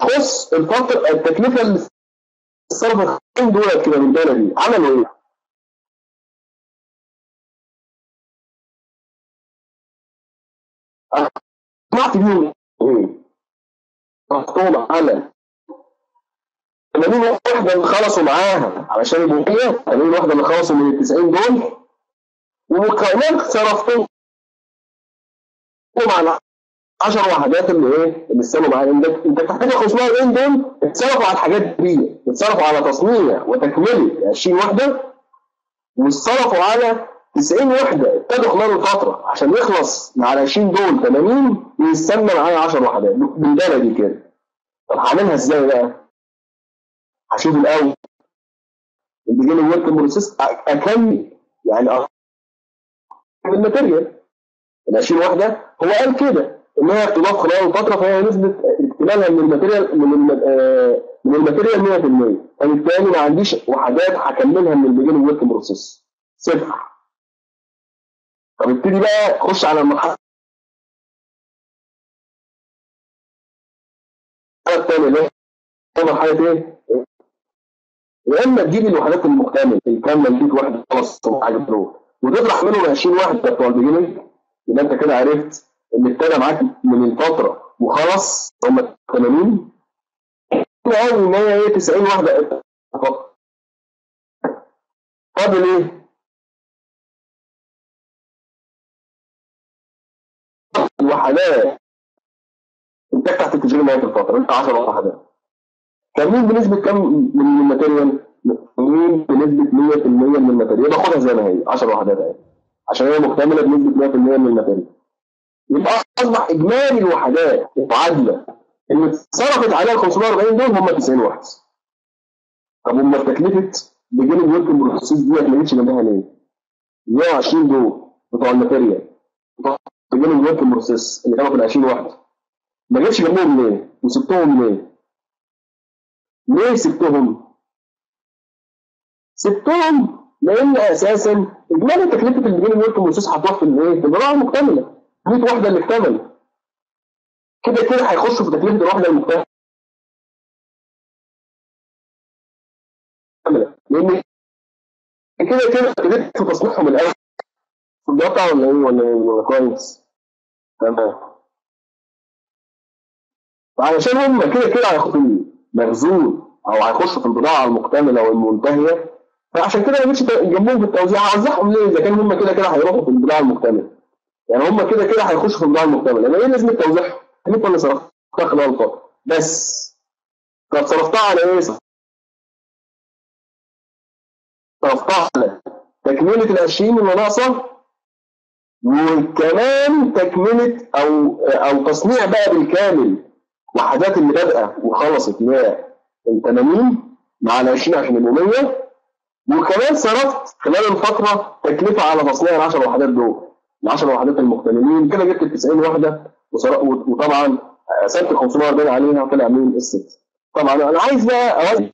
Speaker 2: تخص الفترة التكلفة اللي صرف دولت كده من بلدي عملوا إيه؟ سمعت بيهم إيه؟ رحتهم على 80 واحدة اللي خلصوا معاها علشان 100 80 واحدة اللي خلصوا من ال 90 دول وكمان صرفتهم على 10 وحدات اللي إيه اللي استنوا معايا. انت أنت بتحتاج 540 دول اتصرفوا على الحاجات دي اتصرفوا على تصنيع وتكملة 20 وحده واتصرفوا على 90 وحده ابتدوا خلال الفترة عشان يخلص على 20 دول 80 ويستنى معايا 10 وحدات بالبلدي كده. طب هعملها إزاي بقى؟ هشوف الأول. ال beginning work process أكمل. يعني بال material ال 20 وحده هو قال كده. إنها بتضاف خلال الفترة فهي نسبة اكتمالها من ال material من الم... من ال material 100% فبالتالي ما عنديش وحدات هكملها من ال beginning work process. صفر. فببتدي بقى اخش على المرحلة الثانية اللي هي مرحلة إيه؟ يا إما تجيب الوحدات المكتملة الكاملة اللي فيك واحد خلاص وتطرح منهم 20 واحدة بتوع البيجيننج يبقى أنت كده عرفت اللي ابتدى معاك من الفترة وخلص هم 80 قوي ان هي إيه 90 واحدة فاضل إيه؟ الوحدات إنتاج تحت التشغيل نهايه الفترة انت 10 وحدات. تمويل بنسبة كام من ال material؟ تمويل بنسبة 100% من ال material؟ باخدها زي ما هي 10 وحدات اهي عشان هي مكتملة بنسبة 100% من ال material. يبقى أصبح إجمالي الوحدات معادله اللي اتصرفت عليها 540 دول هم 90 واحد طب أمال تكلفة beginning work process دي ما جتش جنبها ليه؟ 120 دول بتوع ال material بتوع beginning work process اللي كانوا في ال 20 واحدة ما جتش جنبهم ليه؟ وسبتهم ليه؟ ليه سبتهم؟ سبتهم لأن أساسا إجمالي تكلفة ال beginning work process هتروح في الايه؟ في البضاعه المكتمله 100 وحده اللي اكتمل كده كده هيخشوا في تكلفة الوحده المكتمله لأن كده كده ابتديت في تصنيعهم الأول. القطع ولا إيه؟ ولا إيه؟ ولا كويس؟ تمام. فعلشان هم كده كده هيخشوا مخزون أو هيخشوا في البضاعه المكتملة والمنتهية. فعشان كده ما جنبهم في التوزيع. هوزعهم ليه؟ إذا كان هم كده كده هيروحوا في البضاعه المكتملة. يعني هم كده كده هيخشوا في البضاعه المكتمله أنا إيه لازم توزيعهم؟ أنت اللي صرفتها خلال الفترة بس. طب صرفتها على إيه؟ صرفتها على تكملة ال 20 اللي ناقصة وكمان تكملة أو أو تصنيع بقى بالكامل وحدات اللي بادئة وخلصت اللي هي ال 80 مع ال 20 عشان يبقوا 100 وكمان صرفت خلال الفترة تكلفة على تصنيع ال 10 وحدات دول. ال 10 وحدات المختلفين كده جبت ال 90 وحدة وطبعا قسمت ال 540 عليها وطلع مين؟ الست. طبعا أنا عايز بقى اوزن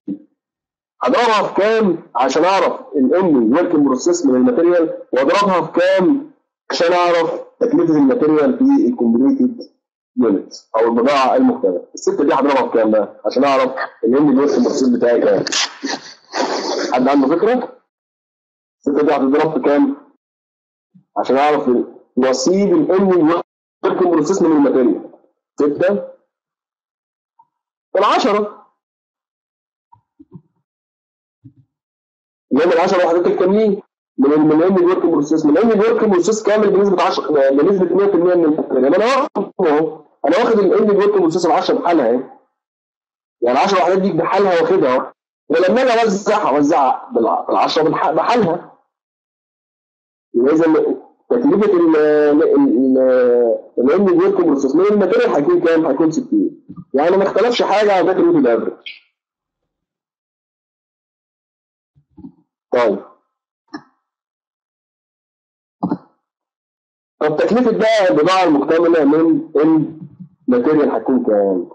Speaker 2: اضربها في كام عشان أعرف ال end work process من ال material وأضربها في كام عشان أعرف تكلفة ال material في ال completed unit أو البضاعة المكتمله الست دي هضربها في كام بقى؟ عشان أعرف ال end work process بتاعي كام. حد عنده فكرة؟ الست دي هتضرب في كام؟ عشان أعرف نصيب ال end work process من ال material 6 العشرة. اللي هم ال 10 وحدات الكاملين من من ال work process من ال work process كامل بنسبة 10 بنسبة 100% من ال material أنا واخد أهو. أنا واخد ال work process ال 10 بحالها أهي. يعني ال 10 وحدات دي بحالها واخدها ولما أجي اوزعها أوزعها بال 10 بحالها. يبقى اذا تكلفه work process من ال material هيكون كام؟ هيكون 60 يعني ما اختلفش حاجة على تكلفه ال average طيب طب تكلفه بقى البضاعه المكتمله من ال material هتكون كام؟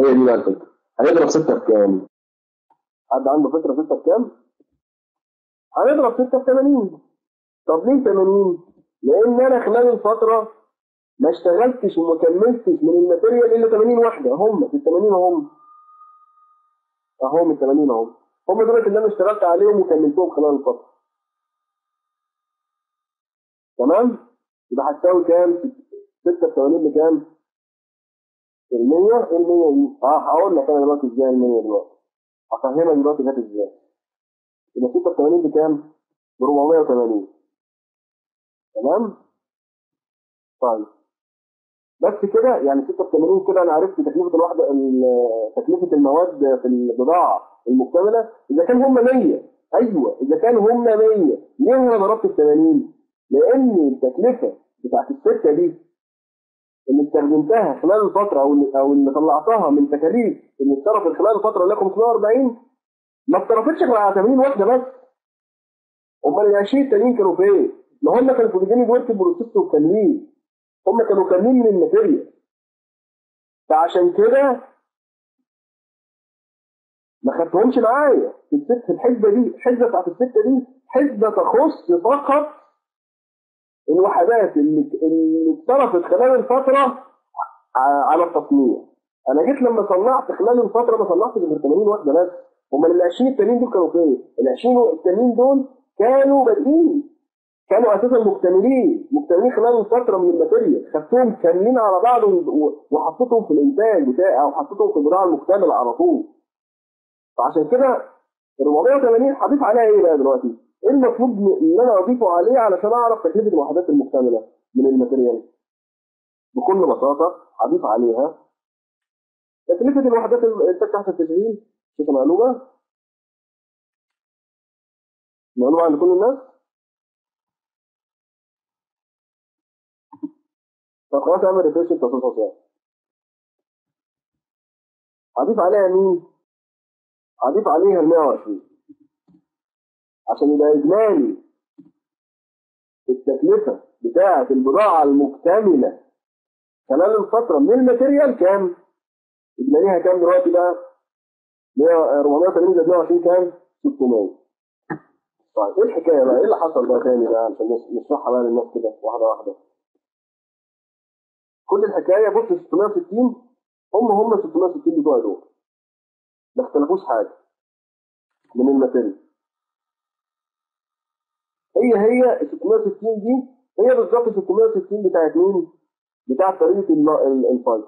Speaker 2: هي دي بقى الفكرة هنضرب 6 بكام؟ حد عنده فكره 6 بكام؟ هنضرب 6 ب 80 طب ليه 80 لأن أنا خلال الفترة ما اشتغلتش وما كملتش من الماتيريال الا 80 وحده هم في ال 80 هم. اهم ال 80 اهم هم دول اللي أنا اشتغلت عليهم وكملتهم خلال الفترة. تمام؟ يبقى هتساوي كام؟ 6 ب 80 بكام؟ ال 100 ال 100 دي. آه هقول لك أنا دلوقتي إزاي ال 100 دلوقتي. هفهمك دلوقتي جت إزاي. يبقى 6 ب 80 بكام؟ ب 480 تمام؟ طيب. بس كده يعني 86 كده أنا عرفت تكلفة الوحده تكلفة المواد في البضاعة المكتملة. إذا كان هم 100 أيوه. إذا كان هم 100 ليه أنا ضربت ال 80 لأن التكلفة بتاعت السته دي اللي استخدمتها خلال الفترة أو اللي أو اللي طلعتها من تكاليف اللي اتصرفت خلال الفترة اللي هي 540 ما اتصرفتش غير على 80 وحده بس. أمال ال 20 التانيين كانوا فين؟ ما هم كانوا ال beginning work process وكاملين هم كانوا كاملين من ال material. فعشان كده ما خدتهمش معايا. في الست في الحسبة دي الحسبة بتاعت الستة دي حسبة تخص فقط الوحدات اللي اللي اتصرفت خلال الفترة على التصنيع. أنا جيت لما صنعت خلال الفترة ما صنعتش غير 80 واحدة بس. امال ال 20 التانيين دول كانوا فين؟ ال 20 التانيين دول كانوا بادئين. كانوا أساسا مكتملين مكتملين خلال الفترة من الماتيريال. خدتهم كاملين على بعض وحطيتهم في الإنتاج بتاعي أو حطيتهم في البضاعه المكتمله على طول. فعشان كده 480 هضيف عليها إيه بقى دلوقتي؟ إيه المفروض ان أنا أضيفه عليه علشان أعرف تكلفة الوحدات المكتملة من ال material؟ بكل بساطة هضيف عليها. تكلفة الوحدات الانتاج تحت التشغيل شوف معلومة؟ معلومة عند كل الناس؟ طب خلاص اعمل refresh تصوص يعني هضيف عليها مين؟ هضيف عليها ال 120 عشان يبقى إجمالي التكلفة بتاعة البضاعة المكتملة خلال الفترة من الماتيريال كام؟ إجماليها كام دلوقتي بقى؟ 480 زائد 120 كام؟ 600 طيب إيه الحكاية بقى؟ إيه اللي حصل بقى تاني بقى عشان نش- نشرحها بقى للناس كده واحدة واحدة. كل الحكاية بص 660 هم هم 660 بتوع دول. ما اختلفوش حاجة من ال material. هي هي ال 660 دي هي بالظبط ال 660 بتاعت مين؟ بتاعت طريقه ال- ال- ال FIFO.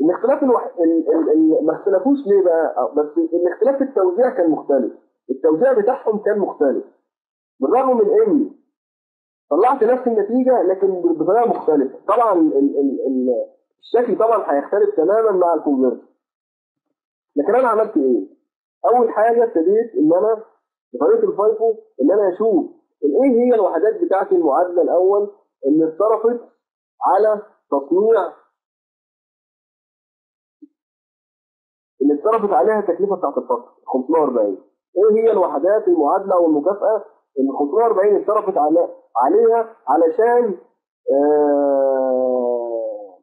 Speaker 2: الاختلاف الوح... ال... ال... ال... ما اختلفوش ليه بقى؟ بس الاختلاف في التوزيع كان مختلف. التوزيع بتاعهم كان مختلف. بالرغم من اني طلعت نفس النتيجة لكن بطريقة مختلفة. طبعا ال... ال... ال... الشكل طبعا هيختلف تماما مع ال conversion. لكن أنا عملت إيه؟ أول حاجة ابتديت إن أنا بطريقه ال FIFO إن أنا أشوف إيه هي الوحدات بتاعتي المعادلة الأول اللي اتصرفت على تصنيع اللي اتصرفت عليها التكلفة بتاعت الفصل 540 إيه هي الوحدات المعادلة أو المكافأة اللي 540 اتصرفت على عليها علشان آه،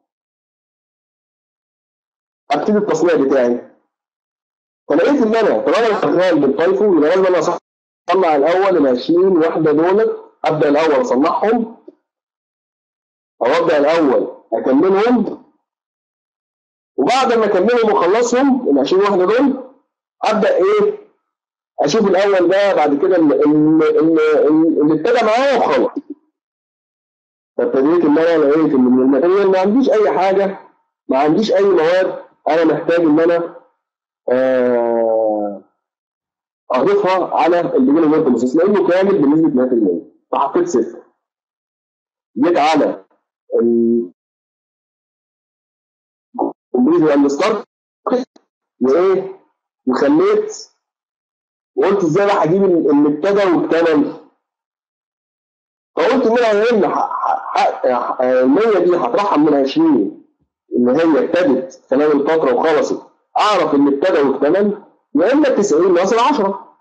Speaker 2: أبتدي التصنيع بتاعي. فلقيت إن أنا طالما أنا شغال بالفايفو يبقى لازم أنا اصنع الأول ال 20 وحده دول أبدأ الأول أصنعهم. أو ابدا الأول أكملهم. وبعد ما أكملهم واخلصهم ال 20 وحده دول أبدأ إيه؟ أشوف الأول ده بعد كده اللي, ابتدى معايا وخلاص. فابتديت إن أنا لقيت إن من ال material ما عنديش أي حاجة ما عنديش أي مواد أنا محتاج إن أنا آه، أضيفها على ال beginning work process لأنه كامل بنسبه 100% فحطيت صفر. جيت على ال complete and start وإيه؟ وخليت وقلت إزاي بقى هجيب اللي ابتدى واكتمل فقلت ان أنا هنا ال 100 دي هطرحها من 20 اللي هي ابتدت خلال الفترة وخلصت. أعرف اللي ابتدى واكتمل يا إما 90 ناقص 10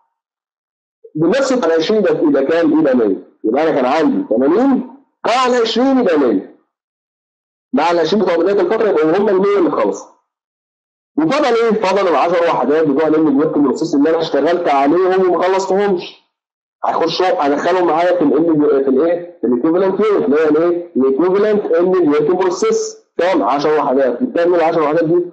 Speaker 2: بنفس ال 20 ده يبقى كام؟ يبقى 100 يبقى أنا كان عندي 80 على 20 يبقى 100 مع ال 20 بتوع بداية الفترة يبقوا هم ال 100 اللي خلصوا وفضل إيه؟ فضل ال 10 وحدات بتوع ال end ال work process اللي أنا اشتغلت عليهم وما خلصتهمش هيخشوا هدخلهم معايا في الإم في الإيه؟ في ال equivalent unit اللي هي الإيه؟ ال equivalent end ال work process كام؟ 10 وحدات بالتالي ال 10 وحدات دي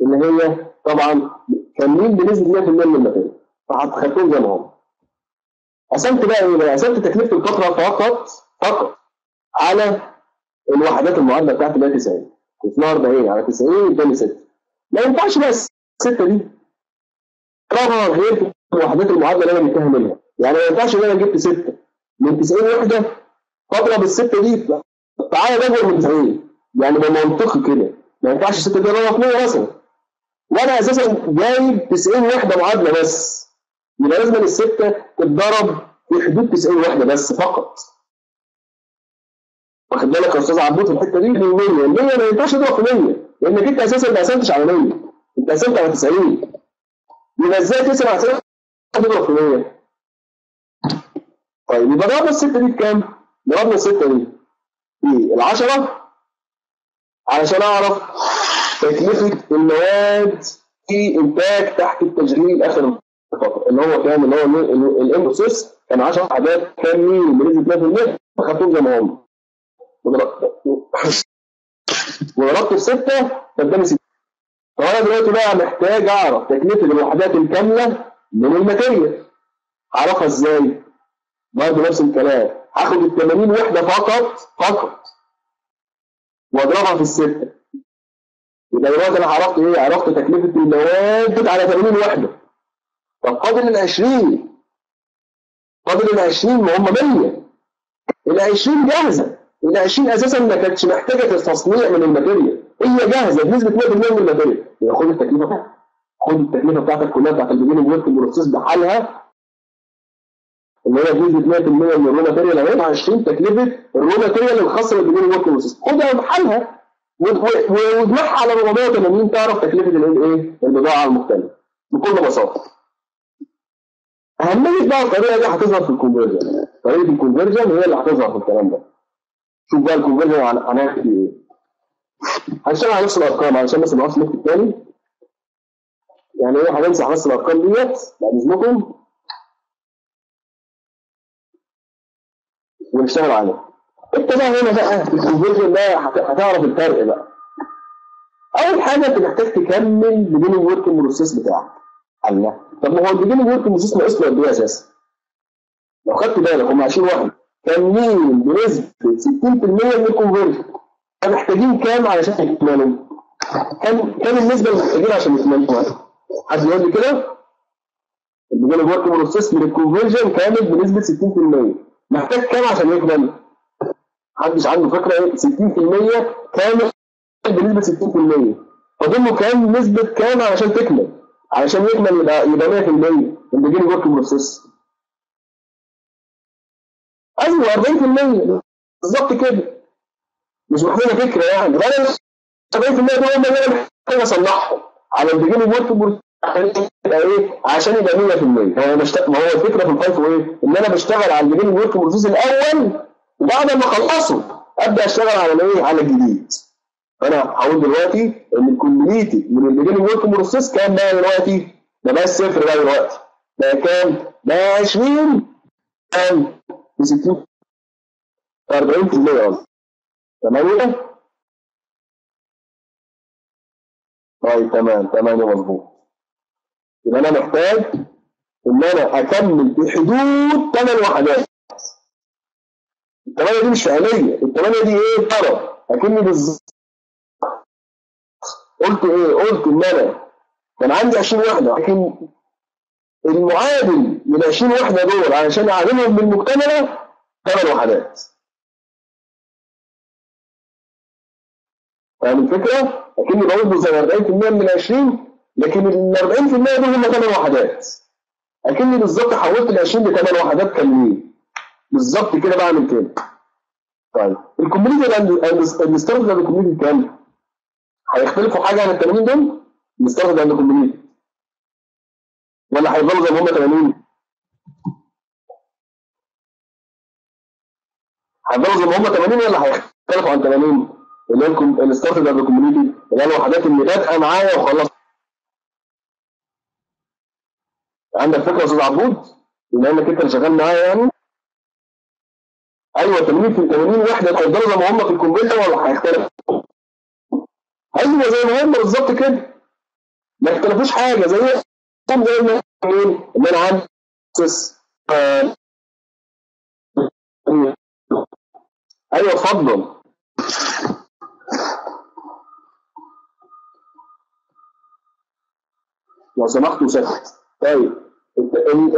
Speaker 2: اللي هي طبعا كاملين بنسبة 100% من الماتيريال فخدتهم زي ما هم قسمت بقى إيه بقى؟ قسمت تكلفة الفترة فقط فقط على الوحدات المعادلة بتاعت اللي هي 90 اسمها 40 على 90 يداني 6 ما ينفعش بقى السته دي طبعا غير في الوحدات المعادلة اللي أنا جبتها منها. يعني ما ينفعش إن أنا جبت سته من 90 وحده فاضرب السته دي تعالى اكبر من 90 يعني بمنطقي كده. ما ينفعش السته دي اضربها في 100 مثلا وأنا أساسا جايب 90 وحده معادلة بس. يبقى لازم السته تتضرب في حدود 90 وحده بس فقط. واخد بالك يا أستاذ عبود في الحتة دي؟ 100 100 ما ينفعش تضرب في 100 لانك انت أساسا ما قسمتش على 100 انت قسمت على 90 يبقى إزاي تقسم على 90 تضرب في 100 طيب يبقى ضربنا الستة دي بكام؟ ضربنا الستة دي. في ال 10 علشان أعرف تكلفة المواد في إنتاج تحت التشغيل آخر اللي هو كام؟ اللي هو ال end process كان 10 عدد كاملين بنسبة 100% فخدتهم زي ما هم. وضربت في 6 فاداني 6 فأنا دلوقتي بقى محتاج أعرف تكلفة الوحدات الكاملة من ال material. أعرفها إزاي؟ برضه نفس الكلام. هاخد ال 80 وحدة فقط فقط. وأضربها في الستة. يبقى دلوقتي أنا عرفت إيه؟ عرفت تكلفة المواد على 80 وحدة. طب فاضل ال 20 فاضل ال 20 ما هم 100 ال 20 جاهزة. ال 20 أساسا ما كانتش محتاجة تصنيع من ال material. هي جاهزة بنسبة 100% من ال material. يبقى خد التكلفة بتاعتك. خد التكلفة بتاعتك كلها بتاعت ال beginning work process بحالها. اللي هي بنسبة 100% من ال raw material. اهي 20 تكلفة ال raw material الخاصة بال beginning work process خدها بحالها. واجمعها على 480 تعرف تكلفة الايه البضاعة المختلفة. بكل بساطة. أهمية بقى الطريقة دي هتظهر في ال conversion. طريقة ال conversion هي اللي هتظهر في الكلام ده. شوف بقى ال conversion هنعمل إيه؟ هنشتغل على نفس الأرقام علشان بس ما نقفش نكتب تاني يعني إيه هنمسح بس الأرقام ديت بعد اذنكم ونشتغل عليها أنت بقى هنا بقى ال conversion ده هت- هتعرف الفرق بقى. أول حاجة أنت محتاج تكمل beginning work process بتاعك. الله. طب ما هو ال beginning work process ناقص له قد إيه أساسا؟ لو خدت بالك هم 20 واحد. كاملين بنسبه 60% من ال conversion محتاجين كام علشان يكملوا كام كام النسبة اللي محتاجين عشان يكملوا حد يقول لي كده؟ ال beginning work process من ال conversion كامل بنسبة 60% محتاج كام عشان يكمل محدش عنده إيه؟ 60% كامل بنسبة 60% فاضل له كام نسبة كام علشان تكمل؟ علشان يكمل يبقى يبقى 100% من بيجيننج ورك بروسيس أيوه 40% بالظبط كده. مش محتاجه فكرة يعني. أنا 70% دول هم اللي أنا محتاج اصلحهم على process عشان يبقى إيه؟ عشان يبقى 100% هو ما هو الفكرة في ال FIFO إيه إن أنا بشتغل على البيجيننج ورك بروسيس الأول وبعد ما اخلصه أبدأ أشتغل على الايه على الجديد فانا هقول دلوقتي إن الكومبليتد من البيجيننج ورك بروسيس كام بقى دلوقتي؟ ما بقاش صفر بقى دلوقتي. بقى كام؟ بقى 20 كام؟ ب 60 40% قصدي تمام طيب تمام تمام مظبوط. يبقى أنا محتاج إن أنا أكمل في حدود 8 وحدات. الثمانية دي مش فعلية. الثمانية دي إيه؟ طرف أكني بالظبط. قلت إيه؟ قلت إن أنا كان عندي 20 وحدة لكن المعادل من 20 وحدة دول علشان اعادلهم بالمكتملة 8 وحدات فاهم الفكرة؟ اكني بقول زي 40% من 20 لكن ال 40% دول هم 8 وحدات أكني بالظبط حولت ال 20 ل 8 وحدات كاملين بالظبط كده بعمل كده طيب ال completed ال started and completed كام؟ هيختلفوا حاجة عن ال 80 دول؟ ال started and completed ولا هيفضلوا زي ما هم 80 هيفضلوا ما هم 80 ولا هيختلفوا عن 80 اللي هي ال started and completed اللي هي الوحدات اللي بادئة معايا وخلصت عندك فكرة يا أستاذ عبود؟ بما إنك أنت اللي شغال معايا يعني؟ أيوه 80 في 80 وحده هيفضلوا زي ما هم في الكمبيوتر ولا هيختلفوا؟ أيوه زي ما هم بالظبط كده. ما اختلفوش حاجة. زي طب زي ما إن أنا عندي أيوه اتفضل. لو سمحت وسكت طيب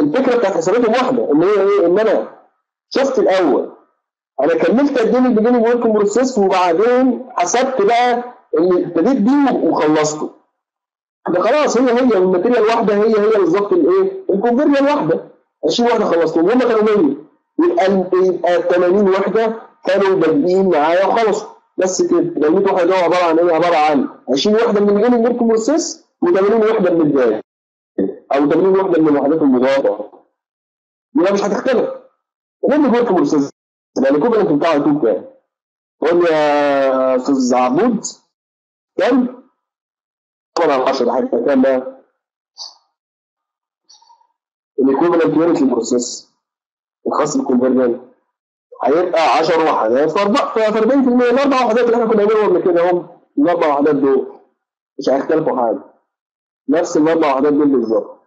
Speaker 2: الفكرة بتاعت حساباتهم واحدة إن هي إيه؟ إن أنا شفت الأول. أنا كملت إيه ال beginning work process وبعدين حسبت بقى إن ابتديت بيه وخلصته. ده خلاص هي هي ال material واحدة هي هي بالظبط الايه ال conversion واحدة. 20 واحدة خلصتهم. هم كانوا 100 يبقى يبقى 80 وحده كانوا بادئين معايا وخلصوا بس كده. لو 100 واحدة دول عبارة عن إيه؟ عبارة عن 20 وحده من ال beginning work process و80 وحده من البدايه أو 80 وحده من الوحدات المضافه يبقى مش هتختلف. ال beginning work process يعني ال equivalent بتاعه يكون كام؟ قول لي يا أستاذ عبود كام؟ طبعا على 10 حاجة كام بقى؟ ال equivalent unit لل process الخاص بال conversion هيبقى 10 وحدات. في 40% الأربع وحدات اللي إحنا كنا بنقولهم قبل كده هم الأربع وحدات دول. مش هيختلفوا حاجة. نفس الأربع وحدات دول بالظبط.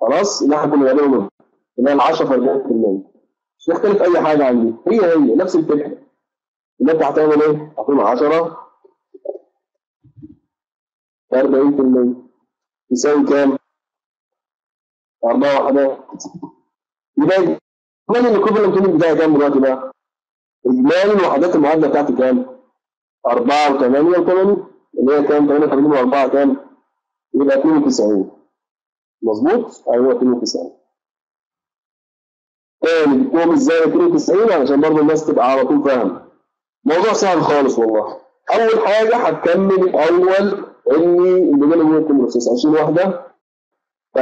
Speaker 2: خلاص؟ اللي إحنا كنا بنقولهم اللي هي ال 10 في 40% مش هيختلف أي حاجة عندي. هي هي نفس الفكرة. اللي أنت هتعمل إيه؟ هتقول 10 40% يساوي كام؟ أربعة وحدات. يبقى إجمالي ال equivalent unit بتاعي كام دلوقتي بقى؟ إجمالي الوحدات المعادلة بتاعتي كام؟ أربعة وثمانية وثمانين اللي هي كام؟ 88 وأربعة كام؟ يبقى 92 مظبوط؟ أيوه 92 تاني جبتهم إزاي 92 علشان برضه الناس تبقى على طول فاهمة موضوع سهل خالص والله أول حاجة هتكمل الأول إني ال beginning work process 20 واحدة 40%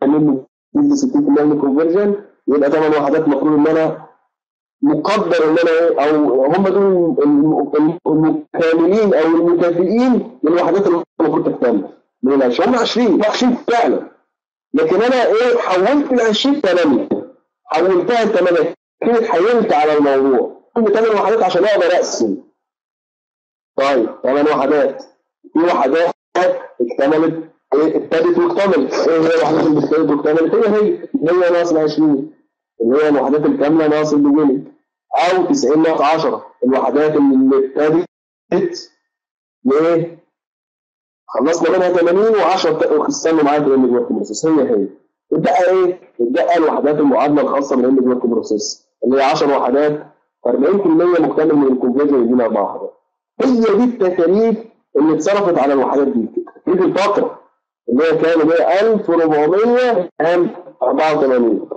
Speaker 2: كمان من 60% من الكونفرجن يبقى 8 وحدات المفروض إن أنا مقدر إن أنا إيه أو هم دول المكاملين أو المكافئين للوحدات اللي المفروض تكتمل. من ال 20 هم 20 20 فعلا. لكن أنا إيه حولت ال 20 8 حولتها ل 8 كده اتحيلت على الموضوع. كل 8 وحدات عشان أقدر أقسم. طيب 8 وحدات في وحدات اكتملت ابتدت واكتملت إيه هي الوحدات اللي ابتدت واكتملت هي هي هي ناقص ال 20 اللي هي الوحدات الكاملة ناقص ال beginning أو 90 ناقص 10 الوحدات اللي ابتدت وايه خلصنا منها 80 و10 استنوا معايا في ال end work process هي هي. اتبقى إيه؟ اتبقى الوحدات المعادلة الخاصة بال end work process اللي هي 10 وحدات 40% مكتمل من ال conversion يدينا أربع وحدات. هي دي التكاليف اللي اتصرفت على الوحدات دي. تكليف الفترة اللي هي كام اللي هي 1484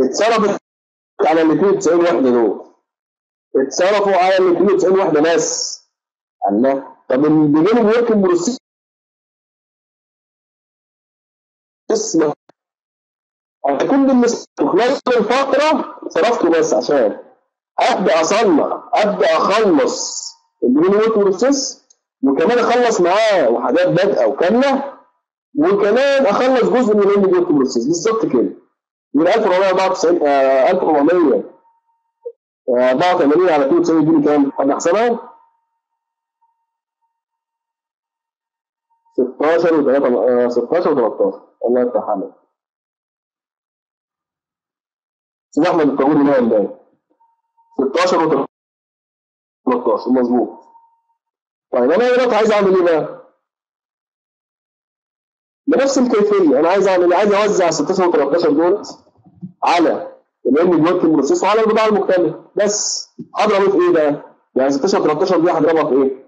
Speaker 2: اتصرفت على ال 92 وحده دول. اتصرفوا على ال 92 وحده بس. الله. طب ال beginning work in process اسمه كل اللي خلال الفترة صرفته بس عشان أبدأ أصنع أبدأ أخلص. ال beginning work process وكمان أخلص معاه وحدات بادئة وكاملة وكمان أخلص جزء من ال beginning work process بالظبط كده. من 1494 آه 1484 على 92 يديني كام؟ حد أحسنها؟ 16 و 3 16 و 13 الله يفتح عليك سيدي أحمد الطابور هو امبارح 16 و 13 مظبوط طيب أنا دلوقتي عايز أعمل إيه بقى؟ بنفس الكيفية أنا عايز اعمل عايز أوزع 16 و 13 دول على ال end work process وعلى البضاعة المكتملة بس هضربه في إيه بقى؟ يعني 16 و 13 دي هضربها في إيه؟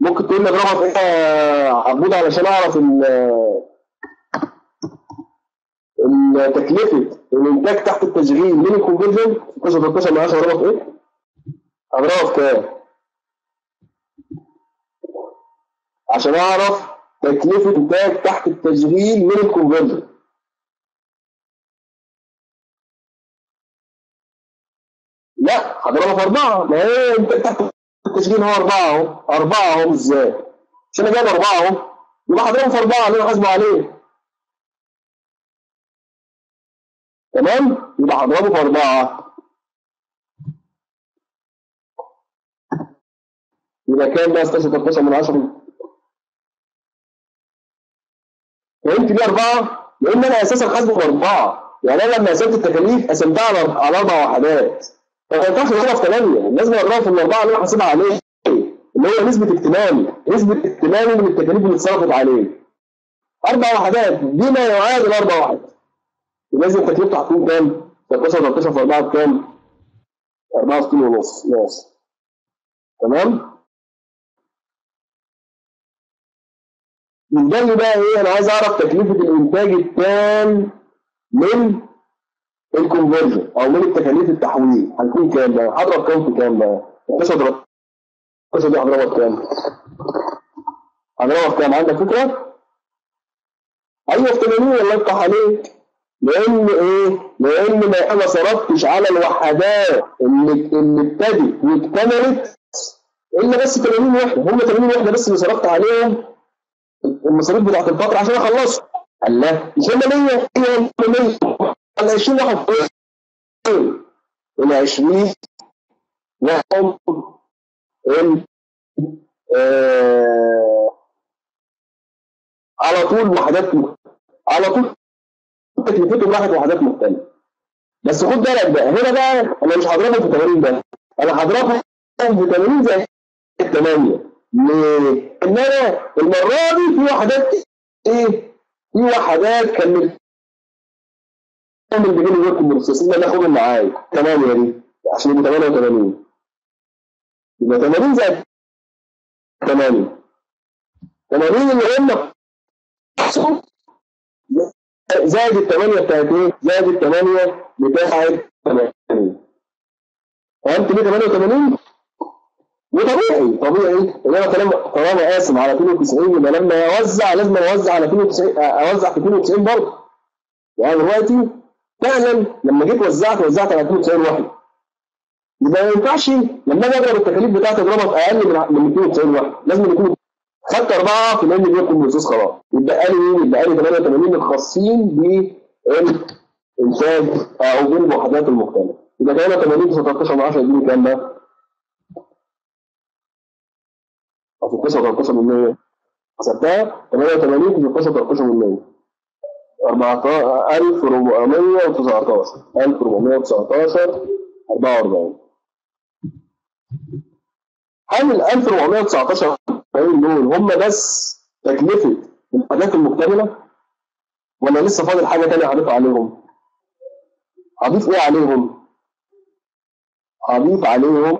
Speaker 2: ممكن تقول لي اضربها في إيه عبود علشان أعرف تكلفه الانتاج تحت التشغيل من ال conversion 16 13 من 10 اضربها في إيه؟ اضربها في كام؟ عشان أعرف تكلفة انتاج تحت التشغيل من ال conversion لا هضربها في اربعه ما هي انتاج تحت التسجيل هو أربعة أهو. أربعة أهو إزاي؟ مش أنا جايب أربعة أهو. يبقى هضربهم في أربعة اللي أنا حاسبه عليه؟ تمام؟ يبقى هضربه في أربعة يبقى كام بقى 16 13 من 10 فهمت ليه أربعة؟ لأن أنا أساسا حاسبه بأربعة يعني أنا لما قسمت التكاليف قسمتها على أربع وحدات ما ينفعش اضربها في 8 لازم اضربها في الأربعة اللي أنا حاسبها عليه اللي هو نسبة اكتمال نسبة اكتمالي من التكاليف اللي اتصرفت عليه أربع وحدات دي ما يعادل أربع وحدات لازم تكلفته هتكون كام؟ 13 13 في 4 بكام؟ 64 ونص ماشي تمام؟ من ده بقى إيه أنا عايز أعرف تكلفة الإنتاج التام من الكونفرجن أو من التكاليف التحويل هنكون كام بقى؟ هضرب كام في كام بقى؟ 12 اضرب 12 دي هضربها في كام؟ هضربها في كام؟ عندك فكرة؟ أيوه في 80 الله يفتح عليك لأن إيه؟ لأن ما أنا صرفتش على الوحدات اللي اللي ابتدت واكتملت إلا بس 80 وحده هم 80 وحده بس اللي صرفت عليهم المصاريف بتاعت الفترة عشان اخلصهم قال لا مش هم 100 هي 100 ال 20 واحد؟ ال 20 وهم ال على طول وحدات على طول تكلفتهم راحت وحدات مختلفة. بس خد بالك بقى هنا بقى أنا مش هضربهم في 80 ده أنا هضربهم في 80 زي الثمانيه ليه؟ ان أنا المرة دي في وحدات إيه؟ في وحدات كان من beginning work process أنا باخدهم معايا 8 دي عشان يبقوا 88 يبقى 80 زائد 8 80 اللي هم زائد ال 8 بتاعت إيه؟ زائد ال 8 بتاعت 80 فهمت ليه 88؟ وطبيعي طبيعي. ان أنا طالما طالما قاسم على 92 يبقى لما اوزع لازم اوزع على 92 أوزع في 92 برضه. يعني دلوقتي فعلا لما جيت وزعت وزعت على 92 واحد. يبقى ما ينفعش لما أجي أضرب التكاليف بتاعتي أضربها أقل من من 290 واحد. لازم يكون خدت أربعة في الان بي كومبرسيس خلاص. يبقى لي مين؟ يبقى لي 88 الخاصين بالانتاج أو بالوحدات المختلفه يبقى 88 في 13 من 10 يديني كام بقى؟ أو في 16 13 من 100 حسبتها 88 في 16 13 من 100 1419 1419 44 هل ال 1419 دول هم بس تكلفة الحاجات المكتملة؟ ولا لسه فاضل حاجة تانية هضيف عليهم؟ هضيف إيه عليهم؟ هضيف عليهم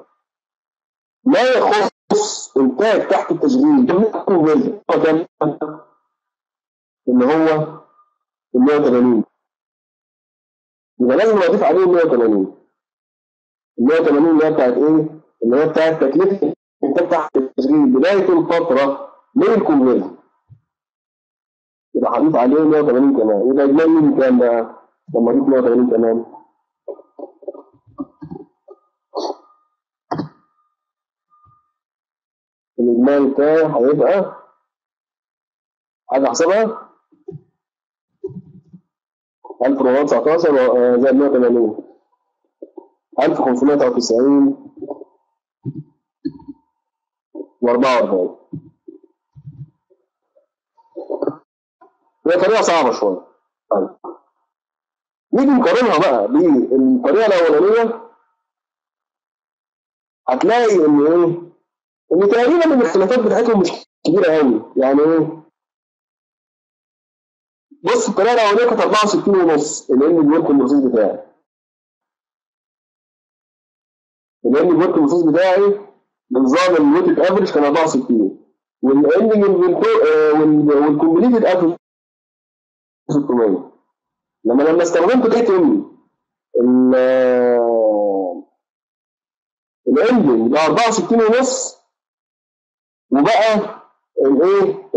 Speaker 2: ما يخص إنتاج تحت التشغيل إن هو ال 180 يبقى لازم أضيف عليهم 180 ال 180 اللي هي بتاعت إيه؟ اللي هي بتاعت تكلفة انت تحت التشغيل بداية الفترة من الكونفرجن يبقى هضيف عليه 180 كمان. يبقى اجمالي كام بقى؟ لما أضيف 180 كمان. الاجمالي بتاعي هيبقى حاجة احسبها 1419 زائد 180 1590 و44 هي طريقة صعبة شوية. طيب. نيجي نقارنها بقى بالطريقة الأولانية. هتلاقي إن إيه؟ إن تقريبا الاختلافات بتاعتهم مش كبيرة أوي. يعني إيه؟ بص الطريقة الأولانية كانت 64 ونص الإن الورك النصوص بتاعي. الإن الورك النصوص بتاعي بنظام الويتد أفريج كان 64 والاندنج والكومبليتد 1600 لما لما استخدمت لقيت ان الاندنج بقى 64 ونص وبقى الايه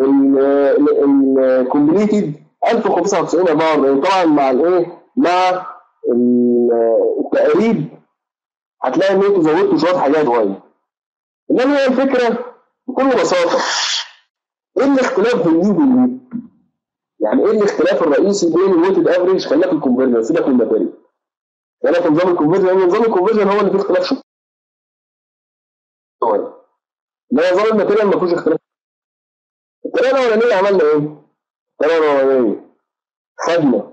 Speaker 2: الكومبليتد 1095 44 طبعا مع الايه مع التقريب هتلاقي ان أنتوا زودتوا شوية حاجات شوية إنما هي الفكرة بكل بساطة إيه الاختلاف بين دي وبين دي؟ يعني إيه الاختلاف الرئيسي بين ال weighted average خلاك في ال conversion سيبك من ال material خلاك في نظام ال conversion لأن نظام ال conversion هو اللي فيه اختلاف شوية. لا يظل الماتيريال ما فيهوش اختلاف الطريقة الأولانية عملنا إيه؟ الطريقة الأولانية خدنا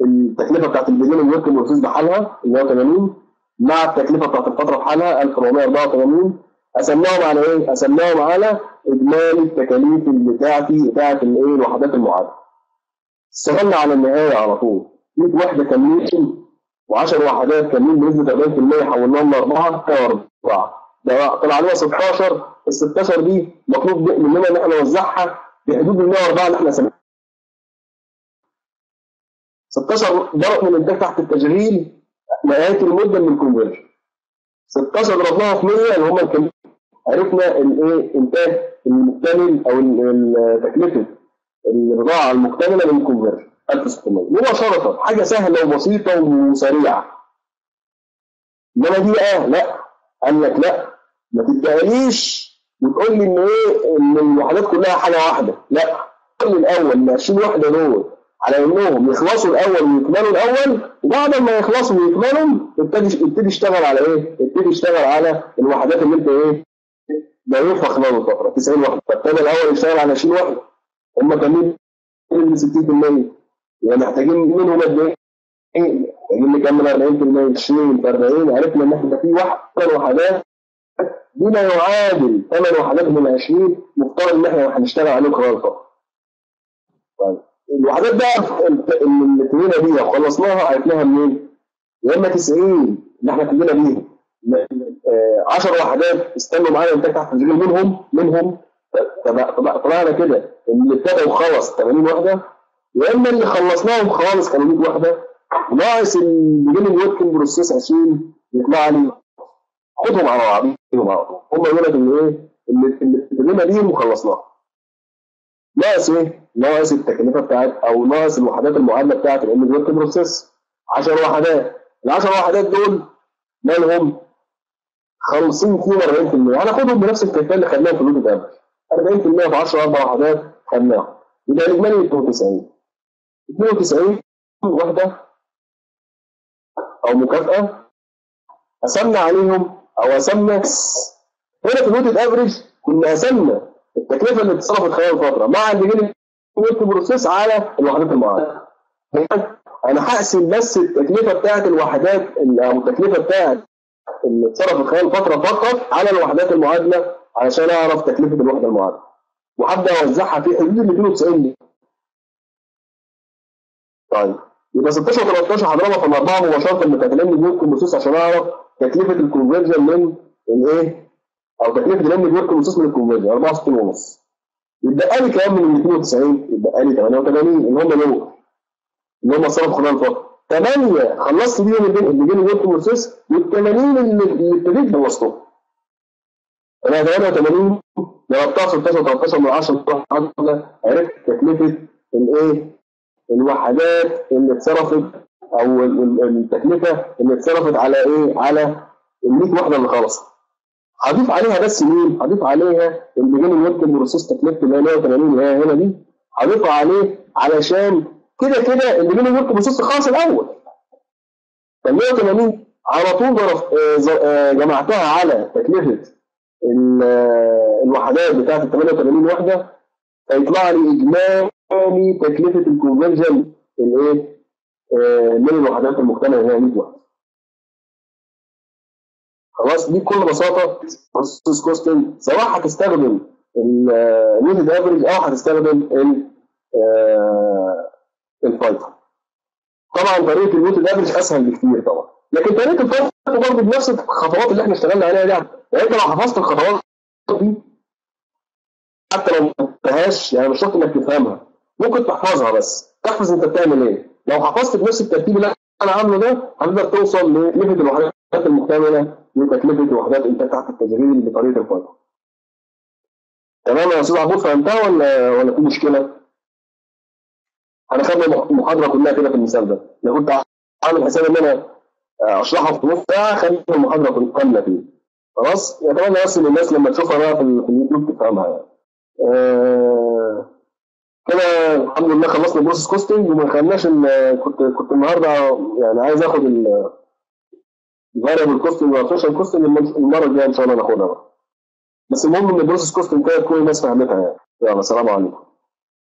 Speaker 2: التكلفة بتاعت ال beginning ال work process بحالها اللي هو 80 مع التكلفة بتاعت الفترة بحالها 1484 قسمناهم على إيه؟ قسمناهم على إجمالي التكاليف بتاعتي بتاعت الإيه؟ الوحدات المعادلة. اشتغلنا على النهاية على طول 100 وحده completion و10 وحدات كاملين بنسبة 40% حولناهم لأربعة 4 لو طلع لنا 16 ال 16 دي مطلوب مننا إن إحنا نوزعها بحدود ال 104 اللي إحنا سمعناها 16 ضرب من الانتاج تحت التشغيل نهاية المدة من ال conversion. 16 ضربناها في 100 اللي هم الكم عرفنا الايه إنتاج المكتمل أو تكلفة البضاعة المكتملة من ال conversion. 1600 مباشره حاجة سهلة وبسيطة وسريعة. إنما دي آه لا. قال لك لا. ما تديهاليش وتقول لي إن إيه إن الوحدات كلها حاجة واحدة لا لي الأول ال 20 وحده دول على إنهم يخلصوا الأول ويكملوا الأول وبعد ما يخلصوا ويكملوا ابتدي ابتدي اشتغل على إيه؟ ابتدي اشتغل على الوحدات اللي أنت إيه؟ ضيفها خلال الفترة 90 وحده فابتدى الأول يشتغل على 20 وحده هم كاملين من 60% يعني محتاجين منهم قد إيه؟ محتاجين نكمل 40% 20 في 40 عرفنا إن إحنا في واحد وحدات بما يعادل ثمان وحدات من 20 مفترض إن إحنا هنشتغل عليهم خلال الفترة. طيب الوحدات بقى اللي ابتدينا بيها وخلصناها عرفناها منين؟ يا إما 90 اللي إحنا ابتدينا بيها. 10 وحدات استنوا معانا انتاج تحت التسجيل منهم منهم. طلعنا كده؟ اللي ابتدى وخلص 80 وحده يا إما اللي خلصناهم خالص كانوا 100 وحده ناقص البيجن الوركينج بروسيس 20 يطلع لي خدهم على بعضهم على طول هم دول اللي إيه؟ اللي ابتدينا بيهم وخلصناهم ناقص إيه؟ ناقص التكلفة بتاعت أو ناقص الوحدات المعادلة بتاعت الام ورك بروسيس 10 وحدات. ال 10 وحدات دول مالهم؟ خالصين فيهم 40% هناخدهم بنفس الكيفية اللي خدناها في اللود average 40% في 10 أربع وحدات خدناهم. يبقى الإجمالي 92 92 وحده أو مكافأة قسمنا عليهم أو قسمنا هنا في ال weighted average كنا قسمنا التكلفة اللي اتصرفت خلال الفترة. مع ال beginning work process على الوحدات المعادله أنا هقسم بس التكلفة بتاعت الوحدات أو التكلفة بتاعت اللي اتصرفت خلال فتره فقط على الوحدات المعادلة علشان أعرف تكلفة الوحدة المعادلة. وهبدا أوزعها في حدود ال 92 دي طيب. يبقى 16 و13 هضربها في الأربعة مباشرة بتكلمني بورك بروسيس عشان أعرف تكلفة الكونفرجن من الايه أو تكلفة الام ورك بروسيس من الكونفرجن 64 ونص. يتبقى لي كام من ال 92 يتبقى لي 88 اللي هم دول اللي هم صرفوا خلال الفترة. 8 خلصت بيهم البيجن ورك بروسيس وال 80 اللي اللي ابتديت خلصتهم أنا 88 ضربتها 16 13 من 10 عرفت تكلفة الايه الوحدات اللي اتصرفت أو ال- ال- التكلفة اللي اتصرفت على إيه؟ على ال 100 وحده اللي خلصت. هضيف عليها بس مين؟ هضيف عليها ال beginning work process تكلفة اللي هي 180 اللي هي هنا دي. هضيفها عليه علشان كده كده ال beginning work process خلص الأول. فال 180 على طول آه، آه، جمعتها على تكلفة آه، الوحدات بتاعت ال 88 وحده فيطلع لي إجمالي تكلفة ال conversion الايه من الوحدات المكتمله اللي هي 100 وحده خلاص دي بكل بساطة. process costing سواء هتستخدم ال weighted average أو هتستخدم ال آه، ال FIFO. طبعا طريقة ال weighted average أسهل بكتير طبعا. لكن طريقة ال FIFO برضه بنفس الخطوات اللي إحنا اشتغلنا عليها دي. يعني انت لو حفظت الخطوات دي حتى لو ما فهمتهاش يعني مش شرط إنك تفهمها. ممكن تحفظها بس. تحفظ أنت بتعمل إيه. لو حفظت بنفس الترتيب اللي أنا عامله ده هتقدر توصل لتكلفه الوحدات المكتمله وتكلفة الوحدات انت تحت التشغيل بطريقة الفايتر تمام يا أستاذ عبود فهمتها ولا ولا في مشكلة؟ أنا خدنا المحاضرة كلها كده في المثال ده. لو كنت عامل حساب إن أنا أشرحها في نص ساعه خلينا المحاضره كاملة فيه خلاص؟ اتمنى بس ان الناس لما تشوفها بقى في ال- في اليوتيوب تفهمها يعني. آه، كده الحمد لله خلصنا ال process costing وما خدناش كنت كنت النهارده يعني عايز آخد ال variable costing وال absorption costing المره الجاية إن شاء الله ناخدها بقى. بس المهم إن ال process costing كده تكون الناس فهمتها يعني. يلا سلام عليكم.